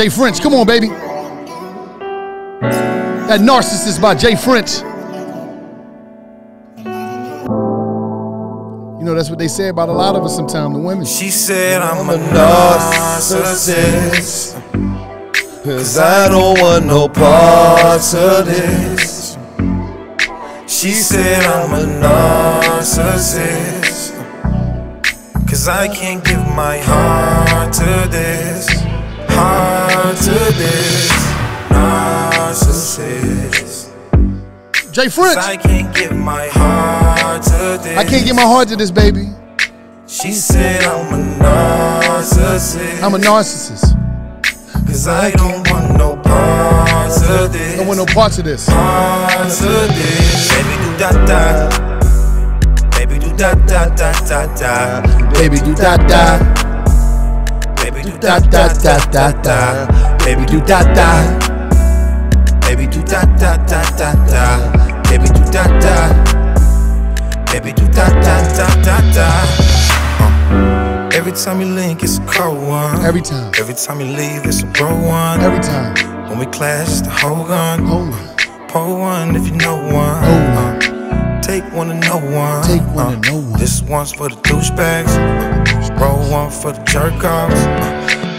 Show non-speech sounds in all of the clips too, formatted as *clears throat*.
Jay French, come on, baby. That Narcissist by Jay French. You know, that's what they say about a lot of us sometimes, the women. She said I'm a narcissist. Cause I don't want no parts of this. She said I'm a narcissist. Cause I can't give my heart to this. Heart to this. Narcissist. Jay French. I can't give my heart to this. I can't give my heart to this, baby. She said I'm a narcissist. I'm a narcissist. Cause I don't want no parts of this. Don't want no parts of this. Parts of this. Baby do da da. Baby do da da da da da. Baby do da da. Baby do da da da da da. Baby do da da. Baby do da da da da da. Baby do da da. Baby do da da da da da. Uh, Every time you link, it's a cold one. Every time. Every time you leave, it's a bro one. Every time. When we clash, the whole gun. Hold on. Pull one if you know one. Hold Uh, take one to know one. Take one Uh, to know one. This one's for the douchebags. Roll one for the jerk offs.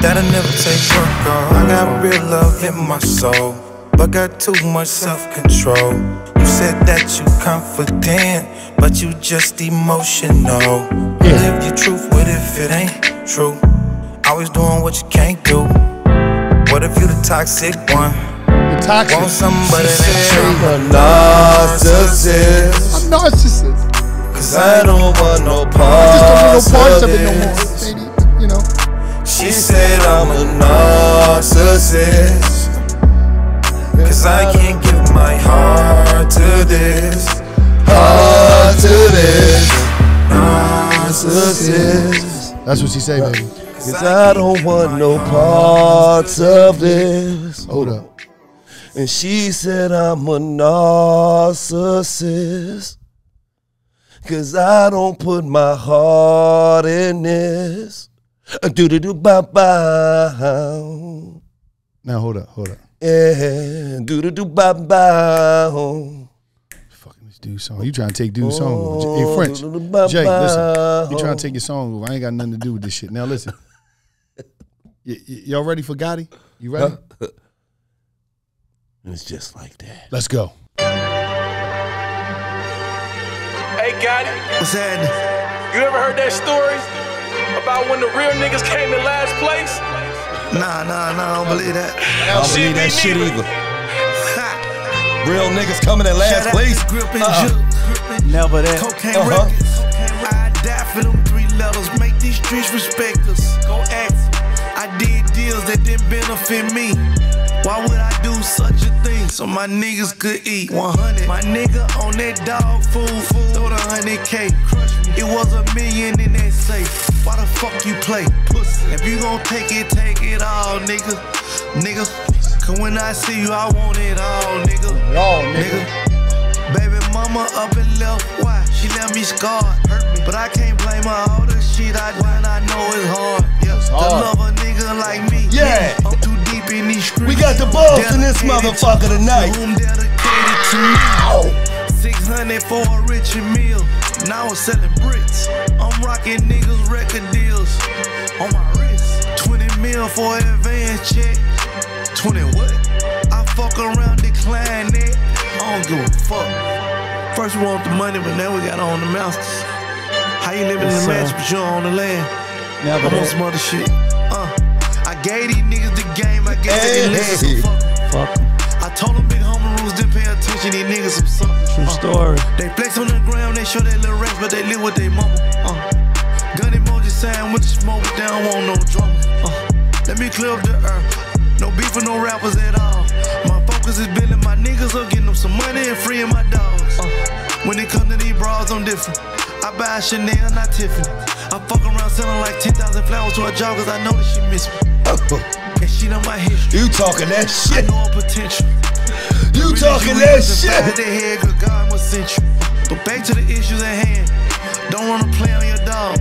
That'll never take work off. I got real love in my soul, but got too much self control. You said that you confident, but you just emotional. Yeah. Live your truth, what if it ain't true? Always doing what you can't do. What if you the toxic one? The toxic. Want somebody She that said, I'm a narcissist. I'm narcissist. Cause I don't want no I just don't want parts, no parts of of it no more, baby. You know. She said I'm a narcissist. Cause I can't give my heart to this. Heart to this. Narcissist. That's what she say, baby. Cause I don't want no parts of this. Hold up. And she said I'm a narcissist. Cause I don't put my heart in this. Do do do ba ba. Now hold up, hold up. Yeah, do do do ba ba. Fucking this dude's song. You trying to take dude's song over. Hey, oh, French. Jay, listen. You trying to take your song over. I ain't got nothing to do with this shit. Now listen. Y- y- y'all ready for Gotti? You ready? And *laughs* it's just like that. Let's go. Hey, got it. What's happening? You ever heard that story about when the real niggas came in last place? Nah, nah, nah, I don't believe that. I don't believe that shit either. Real niggas coming in last Shout place. to Grip and Uh-uh. Juke. Never that. Cocaine Uh-huh. records. I die for them three letters. Make these streets respect us. Go ask. I did deals that didn't benefit me. Why would I do such a thing so my niggas could eat 100? My nigga on that dog food, throw the 100K. It was a million in that safe. Why the fuck you play? Pussy. If you gon' take it, take it all, nigga. Nigga. Cause when I see you, I want it all, nigga. All, nigga. Baby mama up and left, why? She left me scarred. Hurt me. But I can't blame her all the shit I do and I know it's hard. Yeah. To hard. love a nigga like me. Yeah. I'm too in these streets. We got the balls in this motherfucker tonight. Room dedicated to me. 600 for a rich meal. Now I'm selling bricks. I'm rocking niggas record deals on my wrist. 20 mil for an advance check. 20 what? I fuck around, decline it. I don't give a fuck. First we want the money, but now we got on the masters. How you living in the match, sir. but you on the land? Never I'm on some other shit. Gave these niggas the game, I guess they can listen. Hey. Fuck 'em. Fuck 'em. I told them big homie rules didn't pay attention, these niggas some suckers. True Uh, story. They flex on the ground, they show their little rest, but they live with their mama. Uh, gun emoji sign with the smoke, they don't want no drama. Uh, let me clear up the earth. No beef with no rappers at all. My focus is building my niggas up, getting them some money and freeing my dogs. Uh, when it comes to these bras, I'm different. I buy Chanel, not Tiffany. I fuck around selling like 10,000 flowers to a job cause I know that she miss me. *laughs* And she know my history. You talking that I shit. know her potential. You Really, talking that shit. Their head, good God must sent you. But back to the issues at hand. Don't wanna play on your dog.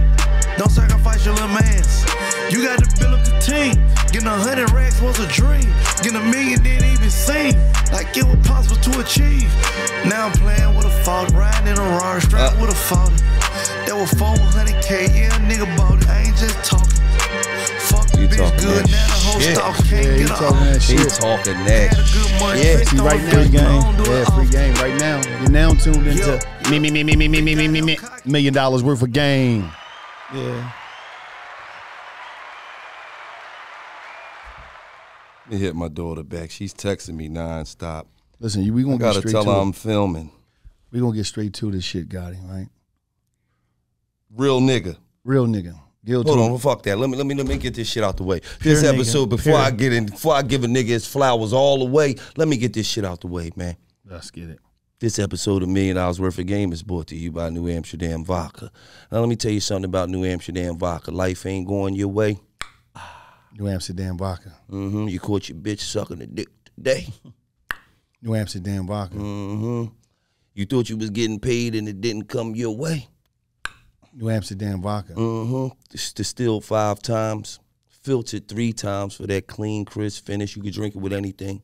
Don't sacrifice your little mans. You got to build up the team. Getting a hundred racks was a dream. Getting a million didn't even seem like it was possible to achieve. Now I'm playing with a fault, riding in a Rari, strapped Uh. with a fault. That was 400k, yeah, nigga bought it. I ain't just talking. Fuck the You bitch talking good, that now the whole shit. stock can't Yeah, he get talking off. that He talking that a good money, shit. fixed See, right now, fence, game. don't do it Yeah, off. free game right now. You're now tuned into me, me, me, me, me, me, me, me, me, me, million dollars worth of game. Yeah. Let me hit my daughter back. She's texting me nonstop. Listen, you- we gonna get gotta tell to her it. I'm filming. We gonna get straight to this shit, Gotti, right? Real nigga. Real nigga. Guilty. Hold on, well, fuck that. Let me let me let me get this shit out the way. Pure this nigga. episode, before Pure. I get in, before I give a nigga his flowers all the way, let me get this shit out the way, man. Let's get it. This episode of Million Dollars Worth of Game is brought to you by New Amsterdam Vodka. Now let me tell you something about New Amsterdam Vodka. Life ain't going your way. New Amsterdam vodka. hmm You caught your bitch sucking a dick today. New Amsterdam vodka. hmm You thought you was getting paid and it didn't come your way. New Amsterdam vodka. Mm-hmm. Distilled five times, filtered three times for that clean, crisp finish. You could drink it with anything.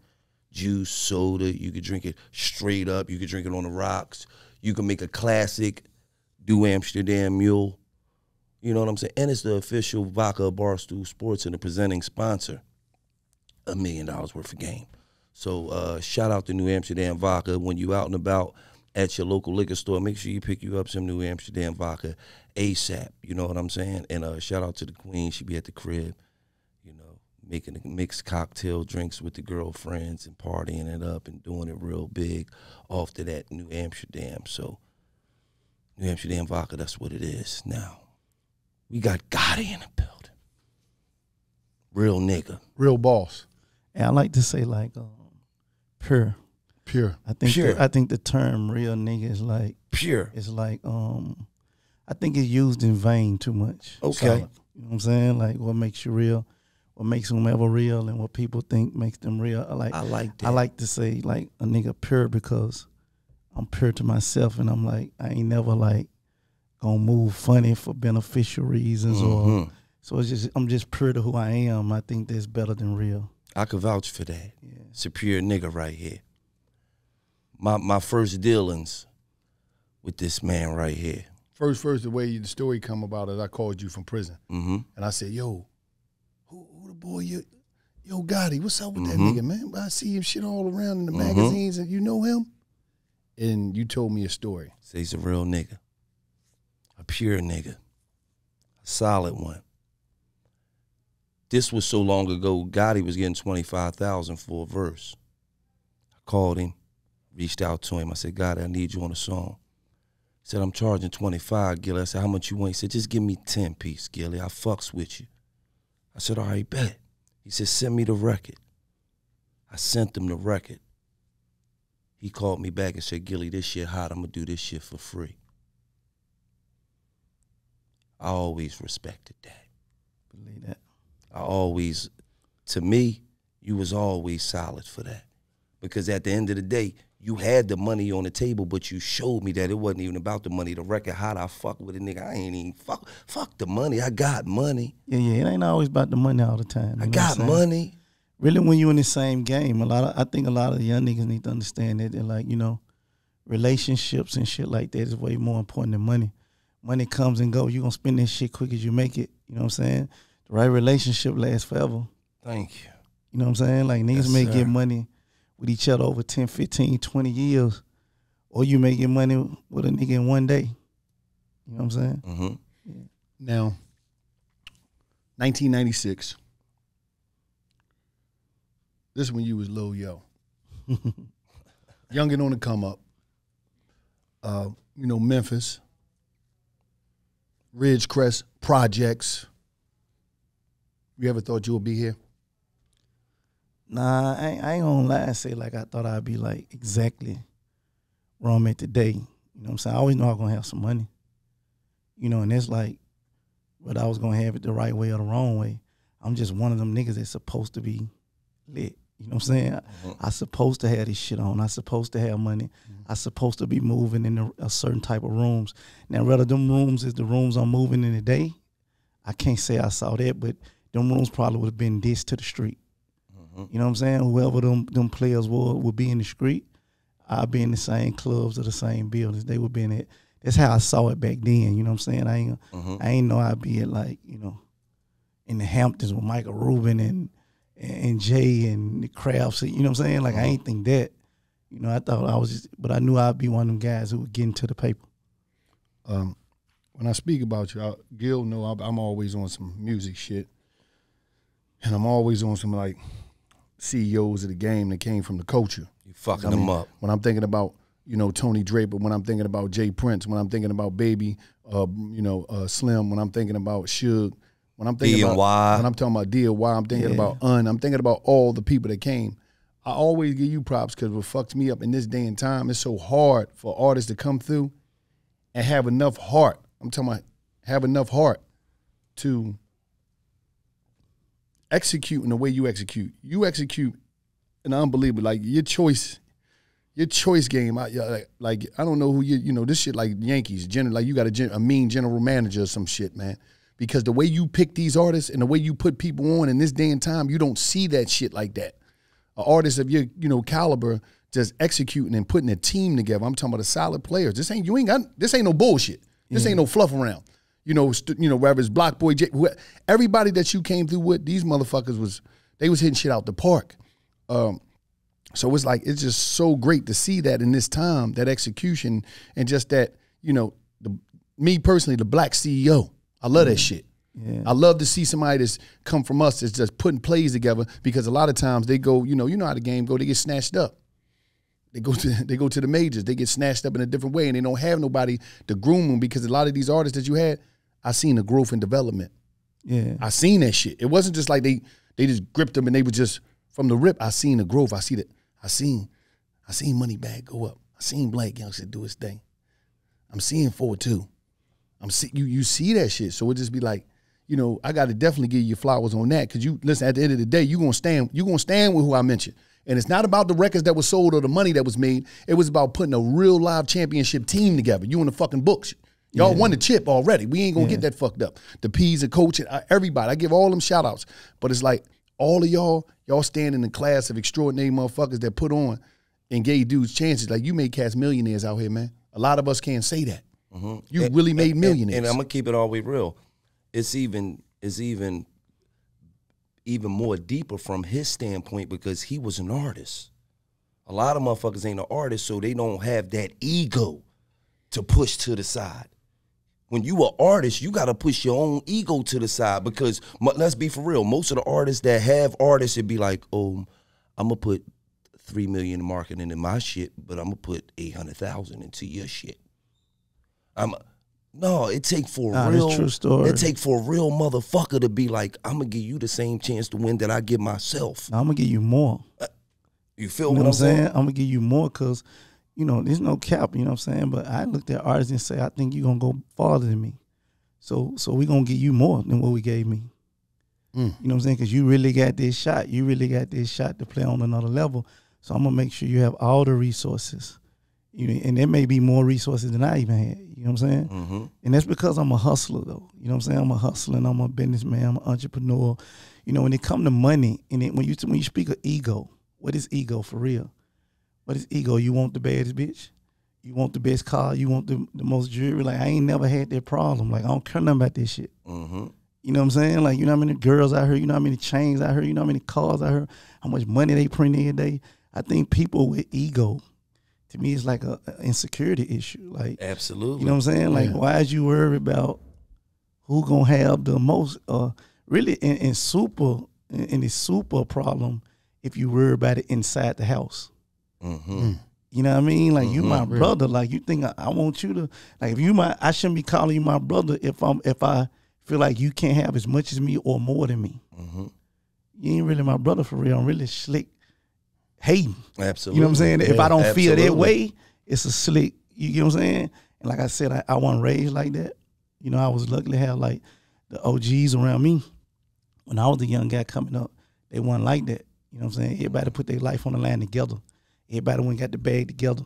Juice, soda, you could drink it straight up. You could drink it on the rocks. You can make a classic New Amsterdam Mule. You know what I'm saying? And it's the official vodka Barstool Sports and the presenting sponsor. A million dollars worth of game. So uh, shout out to New Amsterdam Vodka. When you out and about at your local liquor store, make sure you pick you up some New Amsterdam Vodka ASAP. You know what I'm saying? And uh, shout out to the Queen. She be at the crib, you know, making mixed cocktail drinks with the girlfriends and partying it up and doing it real big off to that New Amsterdam. So New Amsterdam Vodka, that's what it is. Now, we got Gotti in the building. Real nigga. Real boss. And I like to say like um, pure. Pure. I think Pure. The, I think the term real nigga is like Pure. it's like um I think it's used in vain too much. Okay. You know what I'm saying? Like what makes you real, what makes whomever real and what people think makes them real. I like I like that. I like to say like a nigga pure because I'm pure to myself and I'm like I ain't never like gonna move funny for beneficial reasons or Mhm. so it's just I'm just pure to who I am. I think that's better than real. I could vouch for that. Yeah. It's a pure nigga right here. My my first dealings with this man right here. First, first, the way the story come about is I called you from prison, Mm-hmm. and I said, "Yo, who, who the boy? You, yo, Gotti, what's up with that Mhm. nigga, man? I see him shit all around in the Mhm. magazines, and you know him." And you told me a story. Say he's a real nigga. A pure nigga. A solid one. This was so long ago, Gotti was getting 25000 for a verse. I called him, reached out to him. I said, Gotti, I need you on a song. He said, I'm charging 25, Gillie. I said, how much you want? He said, just give me 10 piece, Gillie. I fucks with you. I said, all right, bet. He said, send me the record. I sent him the record. He called me back and said, Gillie, this shit hot. I'm going to do this shit for free. I always respected that. Believe that. I always, to me, you was always solid for that. Because at the end of the day, you had the money on the table, but you showed me that it wasn't even about the money. The record hot, I fuck with a nigga. I ain't even fuck fuck the money. I got money. Yeah, yeah. It ain't always about the money all the time. I got what I'm saying? money. Really, when you in the same game, a lot of I think a lot of the young niggas need to understand that they're like, you know, relationships and shit like that is way more important than money. Money comes and go. You're gonna spend this shit quick as you make it. You know what I'm saying? The right relationship lasts forever. Thank you. You know what I'm saying? Like niggas Yes, may sir. get money with each other over 10, 15, 20 years. Or you may get money with a nigga in one day. You know what I'm saying? Mm-hmm. Now, 1996. This is when you was Lil Yo. *laughs* Youngin on the come up. Uh, you know, Memphis. Ridgecrest Projects. You ever thought you would be here? Nah, I ain't, I ain't gonna lie and say like I thought I'd be like exactly where I'm at today. You know what I'm saying? I always know I'm gonna have some money. You know, and it's like whether I was gonna have it the right way or the wrong way. I'm just one of them niggas that's supposed to be lit. You know what I'm saying? Mm-hmm. I, I supposed to have this shit on. I supposed to have money. Mm-hmm. I supposed to be moving in a, a certain type of rooms. Now, whether them rooms is the rooms I'm moving in today, I can't say I saw that, but them rooms probably would have been this to the street. Mm-hmm. You know what I'm saying? Whoever them them players were would be in the street. I'd be in the same clubs or the same buildings. They would be in it. That's how I saw it back then. You know what I'm saying? I ain't mm-hmm. I ain't know I'd be at like you know in the Hamptons with Michael Rubin and and Jay and the Krafts. You know what I'm saying? Like I ain't think that. You know, I thought I was, just, but I knew I'd be one of them guys who would get into the paper. Um, when I speak about you, I, Gil know I'm, I'm always on some music shit, and I'm always on some like CEOs of the game that came from the culture. You fucking I mean, them up. When I'm thinking about you know Tony Draper, when I'm thinking about Jay Prince, when I'm thinking about Baby, uh, you know uh, Slim, when I'm thinking about Suge, when I'm thinking about D&Y. when I'm talking about D&Y, I'm thinking Yeah. about Un, I'm thinking about all the people that came. I always give you props because what fucks me up in this day and time, it's so hard for artists to come through and have enough heart. I'm talking about have enough heart to execute in the way you execute. You execute an unbelievable like your choice, your choice game. I, like, like I don't know who you you know this shit like Yankees. General like you got a, gen- a mean general manager or some shit, man. Because the way you pick these artists and the way you put people on in this day and time, you don't see that shit like that. An artist of your you know caliber just executing and putting a team together. I'm talking about a solid players. This ain't you ain't got this ain't no bullshit. This ain't no fluff around. You know, st- you know, whether it's Bloc Boy, J, who, everybody that you came through with, these motherfuckers was they was hitting shit out the park. Um, so it's like it's just so great to see that in this time, that execution, and just that you know, the me personally, the black CEO. I love that shit. Yeah. I love to see somebody that's come from us that's just putting plays together because a lot of times they go, you know, you know how the game go, they get snatched up. They go to *laughs* they go to the majors, they get snatched up in a different way, and they don't have nobody to groom them because a lot of these artists that you had, I seen the growth and development. Yeah. I seen that shit. It wasn't just like they they just gripped them and they were just from the rip. I seen the growth. I see that. I seen I seen Moneybagg go up. I seen Blac Youngsta do his thing. I'm seeing four two. I'm see you you see that shit. So it just be like, you know, I got to definitely give you flowers on that because you listen. At the end of the day, you gonna stand. You gonna stand with who I mentioned. And it's not about the records that was sold or the money that was made. It was about putting a real live championship team together. You in the fucking books. Y'all won the chip already. We ain't gonna get that fucked up. The P's and coach and everybody. I give all them shout outs. But it's like all of y'all, y'all stand in the class of extraordinary motherfuckers that put on and gave dudes chances. Like you made cast millionaires out here, man. A lot of us can't say that. Mm-hmm. You really made millionaires. And, I'm gonna keep it all the way real. It's even it's even even more deeper from his standpoint because he was an artist. A lot of motherfuckers ain't an artist, so they don't have that ego to push to the side. When you are artist, you gotta push your own ego to the side because let's be for real. Most of the artists that have artists, it'd be like, oh, I'm gonna put three million in marketing in my shit, but I'm gonna put eight hundred thousand into your shit. I'm no, it take for Nah, real true story. It take for a real motherfucker to be like, I'm gonna give you the same chance to win that I give myself. I'm gonna give you more. You feel You know what I'm saying? I'm gonna give you more because, you know, there's no cap. You know what I'm saying? But I looked at artists and say, I think you're gonna go farther than me. So, so we gonna give you more than what we gave me. Mm. You know what I'm saying? Because you really got this shot. You really got this shot to play on another level. So I'm gonna make sure you have all the resources. You know, and there may be more resources than I even had. You know what I'm saying? Mm-hmm. And that's because I'm a hustler, though. You know what I'm saying? I'm a hustler and I'm a businessman. I'm an entrepreneur. You know, when it come to money, and it, when you when you speak of ego, what is ego for real? What is ego? You want the baddest bitch? You want the best car? You want the, the most jewelry? Like I ain't never had that problem. Like I don't care nothing about this shit. Mm-hmm. You know what I'm saying? Like you know how many girls I here? You know how many chains I here? You know how many cars I here? How much money they print every day? I think people with ego, to me, it's like a, a insecurity issue. Like Absolutely. you know what I'm saying? Like, Yeah. why is you worried about who gonna have the most? Uh, really, in, in super, in, in the super problem, if you worry about it inside the house. mm-hmm. You know what I mean? Like you my brother. Like you think I, I want you to like if you my I shouldn't be calling you my brother if I'm if I feel like you can't have as much as me or more than me. Mm-hmm. You ain't really my brother for real. I'm really slick hating. Absolutely. You know what I'm saying? If I don't feel that way, it's a slick. You get what I'm saying? And like I said, I, I wasn't raised like that. You know, I was lucky to have like the OGs around me. When I was a young guy coming up, they weren't like that. You know what I'm saying? Everybody put their life on the line together. Everybody went got the bag together.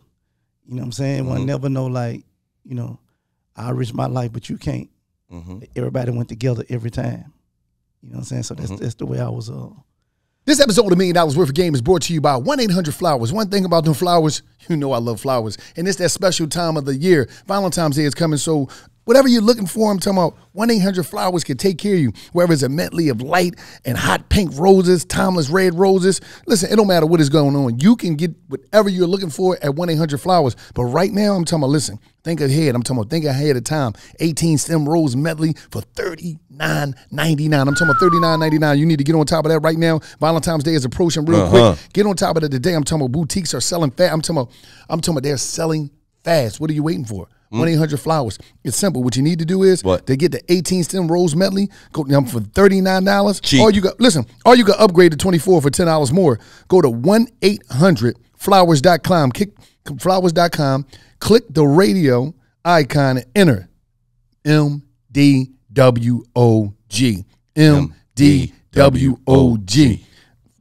You know what I'm saying? One Mhm. never know like, you know, I risk my life, but you can't. Mm-hmm. Everybody went together every time. You know what I'm saying? So that's that's the way I was. Uh, This episode of Million Dollars Worth of Game is brought to you by 1 800 Flowers. One thing about them flowers, you know I love flowers. And it's that special time of the year. Valentine's Day is coming, so whatever you're looking for, I'm talking about 1 800 Flowers can take care of you. Whether it's a medley of light and hot pink roses, timeless red roses. Listen, it don't matter what is going on. You can get whatever you're looking for at 1 800 Flowers. But right now, I'm talking about, listen, think ahead. I'm talking about think ahead of time. 18 stem rose medley for $39.99. I'm talking about $39.99. You need to get on top of that right now. Valentine's Day is approaching real Uh-huh. quick. Get on top of it today. I'm talking about boutiques are selling fast. I'm talking about, I'm talking about they're selling fast. What are you waiting for? 1 800 Flowers. It's simple. What you need to do is What? to get the 18 stem rose medley, go um, for $39. Cheap. Or you got, listen, or you got upgrade to 24 for $10 more. Go to 1 800 flowers.com. Kick flowers.com. Click the radio icon and enter M D W O G. M D W O G.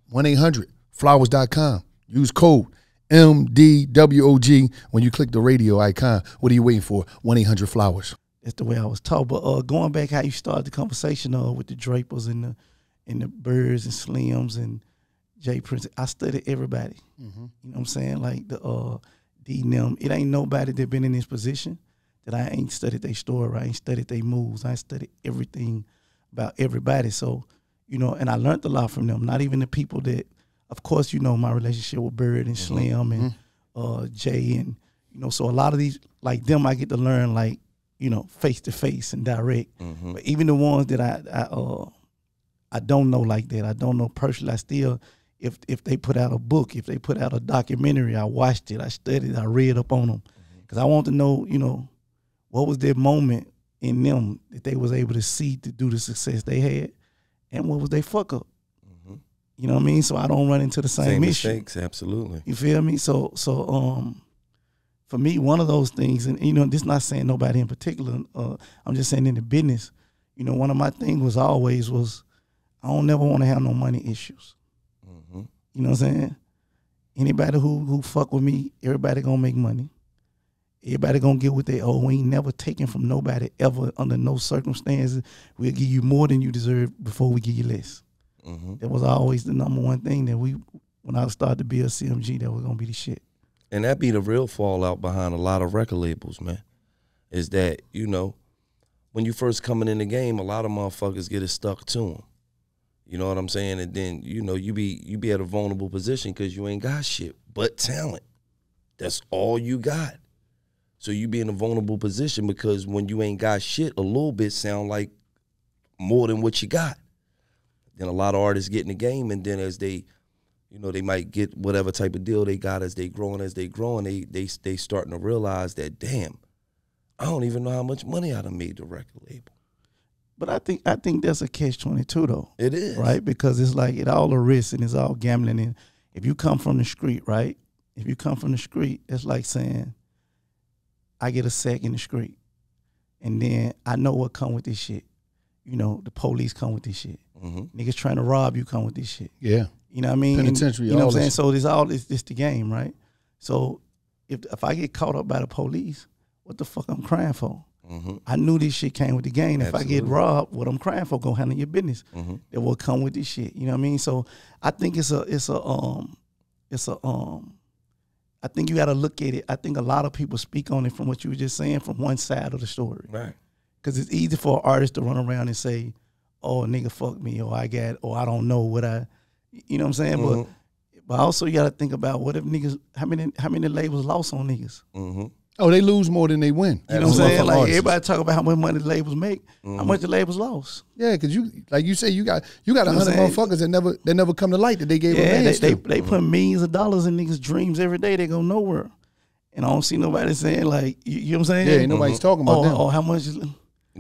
1 800 flowers.com. Use code MDWOG when you click the radio icon. What are you waiting for? 1 800 flowers. that's the way I was taught. But uh, going back, how you started the conversation uh, with the Drapers and the and the Birds and Slims and Jay Prince, I studied everybody. You know what I'm saying? Like the uh, D them. It ain't nobody that been in this position that I ain't studied their story. I ain't studied their moves. I ain't studied everything about everybody. So you know, and I learned a lot from them. Not even the people that, of course, you know my relationship with Bird and Slim and uh, Jay and you know. So a lot of these like them, I get to learn like you know face to face and direct. But even the ones that I I uh I don't know like that. I don't know personally. I still if if they put out a book, if they put out a documentary, I watched it, I studied, I read up on them because I want to know you know what was their moment in them that they was able to see to do the success they had, and what was their fuck up. You know what I mean? So I don't run into the same, Same issue. mistakes, absolutely. You feel me? So so um for me, one of those things, and you know, this not saying nobody in particular, uh, I'm just saying in the business, you know, one of my things was always was I don't never want to have no money issues. Mm-hmm. You know what I'm saying? Anybody who who fuck with me, everybody gonna make money. Everybody gonna get what they owe. We ain't never taken from nobody ever under no circumstances. We'll give you more than you deserve before we give you less. Mm-hmm. That was always the number one thing that we when I started to build CMG, that was gonna be the shit. And that be the real fallout behind a lot of record labels, man. Is that, you know, when you first coming in the game, a lot of motherfuckers get it stuck to them. You know what I'm saying? And then, you know, you be you be at a vulnerable position because you ain't got shit but talent. That's all you got. So you be in a vulnerable position because when you ain't got shit, a little bit sound like more than what you got. Then a lot of artists get in the game, and then as they you know, they might get whatever type of deal they got as they growing, as they growing, they they they starting to realize that damn, I don't even know how much money I done made the record label. But I think I think that's a catch twenty two though, It is right? Because it's like it all a risk and it's all gambling. And if you come from the street, right? If you come from the street, it's like saying, I get a sack in the street, and then I know what come with this shit. You know, the police come with this shit. Mm-hmm. Niggas trying to rob you come with this shit. Yeah. You know what I mean? And, Penitentiary, you know all what I'm saying? this. So this all this this the game, right? So if if I get caught up by the police, what the fuck I'm crying for? Mm-hmm. I knew this shit came with the game. If I get robbed, what I'm crying for, go handle your business. Mm-hmm. That will come with this shit. You know what I mean? So I think it's a it's a um it's a um I think you got to look at it. I think a lot of people speak on it from what you were just saying from one side of the story Right. Because it's easy for an artist to run around and say, "Oh, nigga fuck me," or "I got," or "I don't know what I," you know what I'm saying? Mhm. But but also you got to think about what if niggas how many how many labels lost on niggas? Mm-hmm. Oh, they lose more than they win. You know what I'm saying? Like artists. everybody talk about how much money the labels make, Mm-hmm. how much the labels lost. Yeah, because you, like you say, you got you got a You know what hundred motherfuckers that never that never come to light that they gave a Yeah, they man's they, to. they put millions of dollars in niggas' dreams every day. They go nowhere, and I don't see nobody saying like you, you know what I'm saying? Yeah, ain't nobody's talking about oh, them. oh, how much?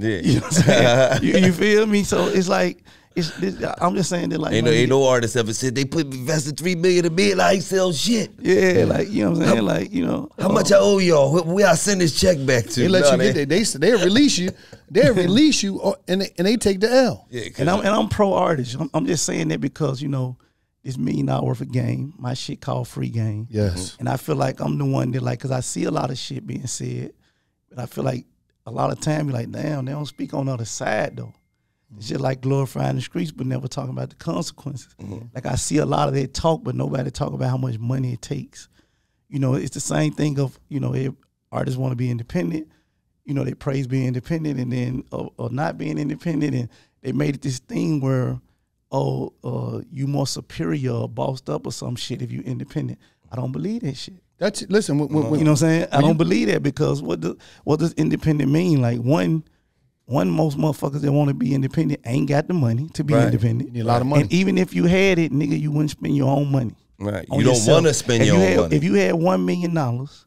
Is- Yeah. You know what I'm saying? *laughs* you, you feel me? So it's like it's. This, I'm just saying that like ain't no ain't no artist ever said they put invested three million a bid. I ain't sell shit. Yeah, like you know what I'm saying? Like, you know. How much uh, I owe y'all? Where- Where I send this check back to? They let Nah, you get that. They they release you. They *laughs* release you, or, and they, and they take the L. Yeah, 'cause and I'm and I'm pro artist. I'm, I'm just saying that because, you know, this million dollar worth of game, my shit called free game. Yes. And I feel like I'm the one that like cause I see a lot of shit being said, but I feel like a lot of time you're like, damn, they don't speak on the other side though. It's just like glorifying the streets, but never talking about the consequences. Like I see a lot of that talk, but nobody talk about how much money it takes. You know, it's the same thing of you know, if artists want to be independent. You know, they praise being independent, and then or, or not being independent, and they made it this thing where, oh, uh, you more superior, or bossed up, or some shit if you independent. I don't believe that shit. That's listen. When, when, when- You know what I'm saying? I don't believe that because what do, what does independent mean? Like one one most motherfuckers that want to be independent ain't got the money to be Right. independent. You need a lot of money. And even if you had it, nigga, you wouldn't spend your own money. Right. You don't want to spend if your you own had, money. If you had one million dollars,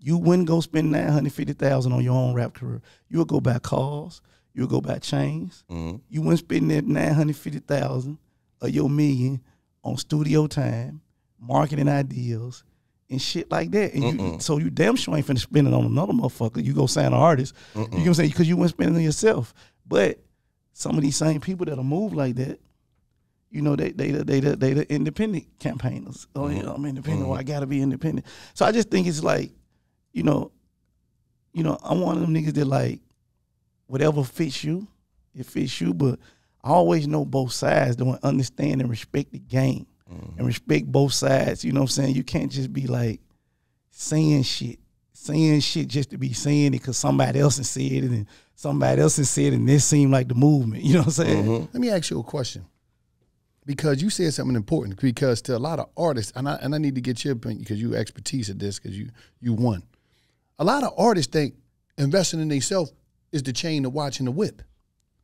you wouldn't go spend nine hundred fifty thousand on your own rap career. You would go buy cars. You would go buy chains. Mm-hmm. You wouldn't spend that nine hundred fifty thousand of your million on studio time, marketing ideas, and shit like that. And you, so you damn sure ain't finna spend it on another motherfucker. You go sign an artist. You know what I'm saying? Because you wouldn't spend it on yourself. But some of these same people that'll move like that, you know, they they the- they the, they the independent campaigners. Oh, you know, mm-hmm. I'm independent. Well, mm-hmm. I gotta be independent. So I just think it's like, you know, you know, I'm one of them niggas that like whatever fits you, it fits you. But I always know both sides. Don't understand and respect the game and respect both sides. You know what I'm saying? You can't just be like saying shit, saying shit just to be saying it because somebody else has said it and somebody else has said it and this seemed like the movement. *laughs* You know what I'm saying? Mm-hmm. Let me ask you a question. Because you said something important. Because to a lot of artists, and I and I need to get your opinion because you expertise at this because you you won. A lot of artists think investing in themselves is the chain, the watch, and the whip.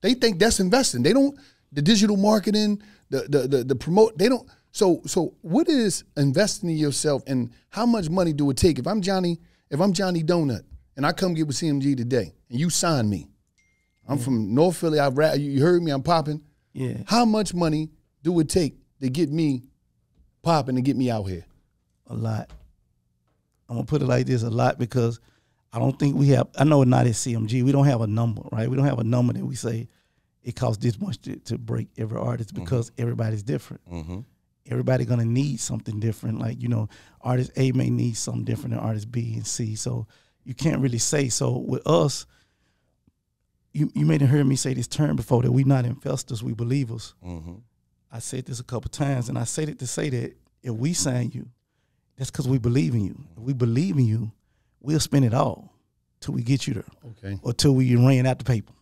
They think that's investing. They don't the digital marketing, the the the, the promote. They don't. So so what is investing in yourself, and how much money do it take? If I'm Johnny, if I'm Johnny Donut, and I come get with CMG today, and you sign me, I'm from North Philly. I rap. You heard me. I'm popping. Yeah. How much money do it take to get me popping to get me out here? a lot. I'm gonna put it like this: a lot because I don't think we have. I know not at CMG. We don't have a number, right? We don't have a number that we say it costs this much to, to break every artist mm-hmm. because everybody's different. Mm-hmm. Everybody gonna need something different. Like you know, artist A may need something different than artist B and C. So you can't really say. So with us, you you may have heard me say this term before that we not investors, we believers. Mm-hmm. I said this a couple times, and I said it to say that if we sign you, that's because we believe in you. If we believe in you, we'll spend it all till we get you there. Okay. Or till we ran out the paper.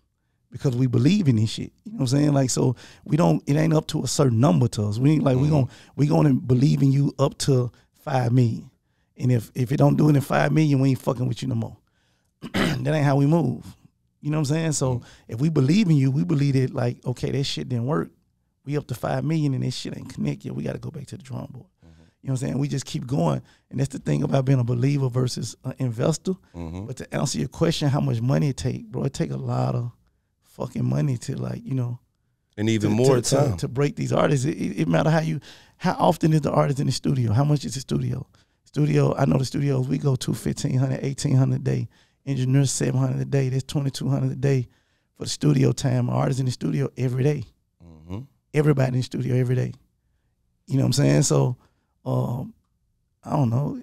Because we believe in this shit. You know what I'm saying? Like so we don't it ain't up to a certain number to us. We ain't like we mm-hmm. gonna we gonna believe in you up to five million. And if if it don't do it in five million, we ain't fucking with you no more. *clears throat* that ain't how we move. You know what I'm saying? So mm-hmm. if we believe in you, we believe that like, okay, that shit didn't work. We up to five million and this shit ain't connect yet. We gotta go back to the drawing board. Mm-hmm. You know what I'm saying? We just keep going. And that's the thing about being a believer versus an investor. But to answer your question, how much money it take, bro, it take a lot of fucking money to like, you know, and even to, more to, time. to, to break these artists. It, it, it matter how you, how often is the artist in the studio? How much is the studio? Studio, I know the studios we go to 1500 1800 a day. Engineers 700 a day. That's 2200 a day for the studio time. Artists in the studio every day. Everybody in the studio every day. You know what I'm saying? So, um, I don't know.